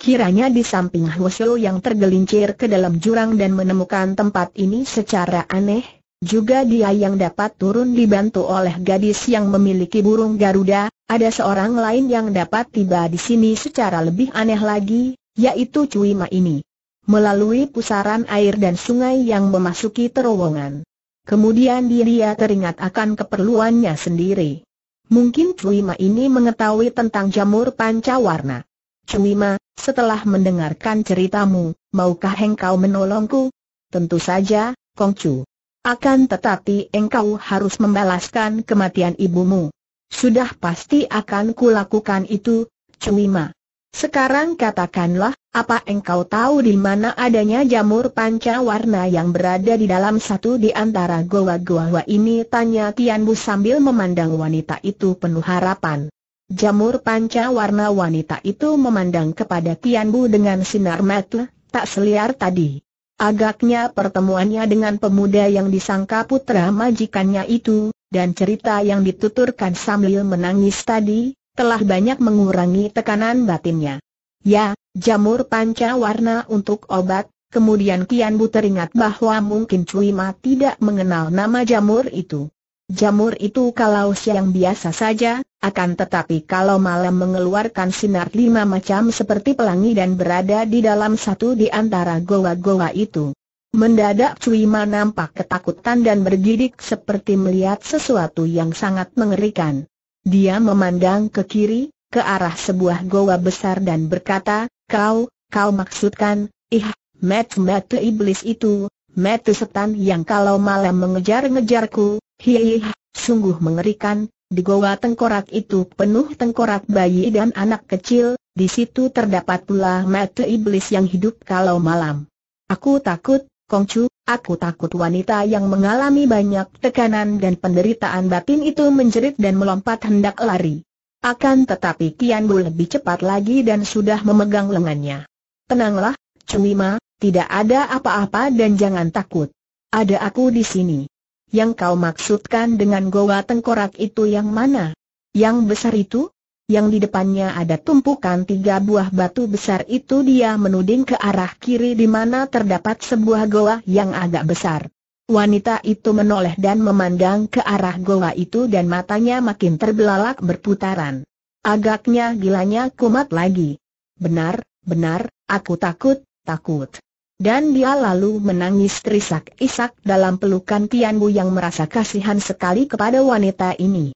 Kiranya di samping Hwasyo yang tergelincir ke dalam jurang dan menemukan tempat ini secara aneh, juga dia yang dapat turun dibantu oleh gadis yang memiliki burung Garuda, ada seorang lain yang dapat tiba di sini secara lebih aneh lagi, yaitu Cui Ma ini. Melalui pusaran air dan sungai yang memasuki terowongan. Kemudian dia teringat akan keperluannya sendiri. Mungkin Cui Ma ini mengetahui tentang jamur pancawarna. Cui Ma, setelah mendengarkan ceritamu, maukah engkau menolongku? Tentu saja, Kongcu. Akan tetapi engkau harus membalaskan kematian ibumu. Sudah pasti akan kulakukan itu, Cui Ma. Sekarang katakanlah, apa engkau tahu di mana adanya jamur panca warna yang berada di dalam satu di antara goa-goa ini? Tanya Tian Bu sambil memandang wanita itu penuh harapan. Jamur panca warna wanita itu memandang kepada Tian Bu dengan sinar mata, tak seliar tadi. Agaknya pertemuannya dengan pemuda yang disangka putra majikannya itu, dan cerita yang dituturkan sambil menangis tadi, telah banyak mengurangi tekanan batinnya. Ya, jamur panca warna untuk obat, kemudian Kian Bu teringat bahwa mungkin Cui Ma tidak mengenal nama jamur itu. Jamur itu kalau siang biasa saja, akan tetapi kalau malam mengeluarkan sinar lima macam seperti pelangi dan berada di dalam satu di antara goa-goa itu. Mendadak Cui Ma nampak ketakutan dan bergidik seperti melihat sesuatu yang sangat mengerikan. Dia memandang ke kiri, ke arah sebuah goa besar dan berkata, Kau, kau maksudkan, ih, mata-mata iblis itu, mata setan yang kalau malam mengejar-ngejarku, hiih, sungguh mengerikan, di goa tengkorak itu penuh tengkorak bayi dan anak kecil, di situ terdapat pula mata iblis yang hidup kalau malam. Aku takut, Kongcu, aku takut wanita yang mengalami banyak tekanan dan penderitaan batin itu menjerit dan melompat hendak lari. Akan tetapi Kian Bu lebih cepat lagi dan sudah memegang lengannya. Tenanglah, Cuma, tidak ada apa-apa dan jangan takut. Ada aku di sini. Yang kau maksudkan dengan goa tengkorak itu yang mana? Yang besar itu? yang di depannya ada tumpukan tiga buah batu besar itu dia menuding ke arah kiri di mana terdapat sebuah goa yang agak besar. Wanita itu menoleh dan memandang ke arah goa itu dan matanya makin terbelalak berputaran. Agaknya gilanya kumat lagi. Benar, benar, aku takut, takut. Dan dia lalu menangis terisak-isak dalam pelukan Tianbu yang merasa kasihan sekali kepada wanita ini.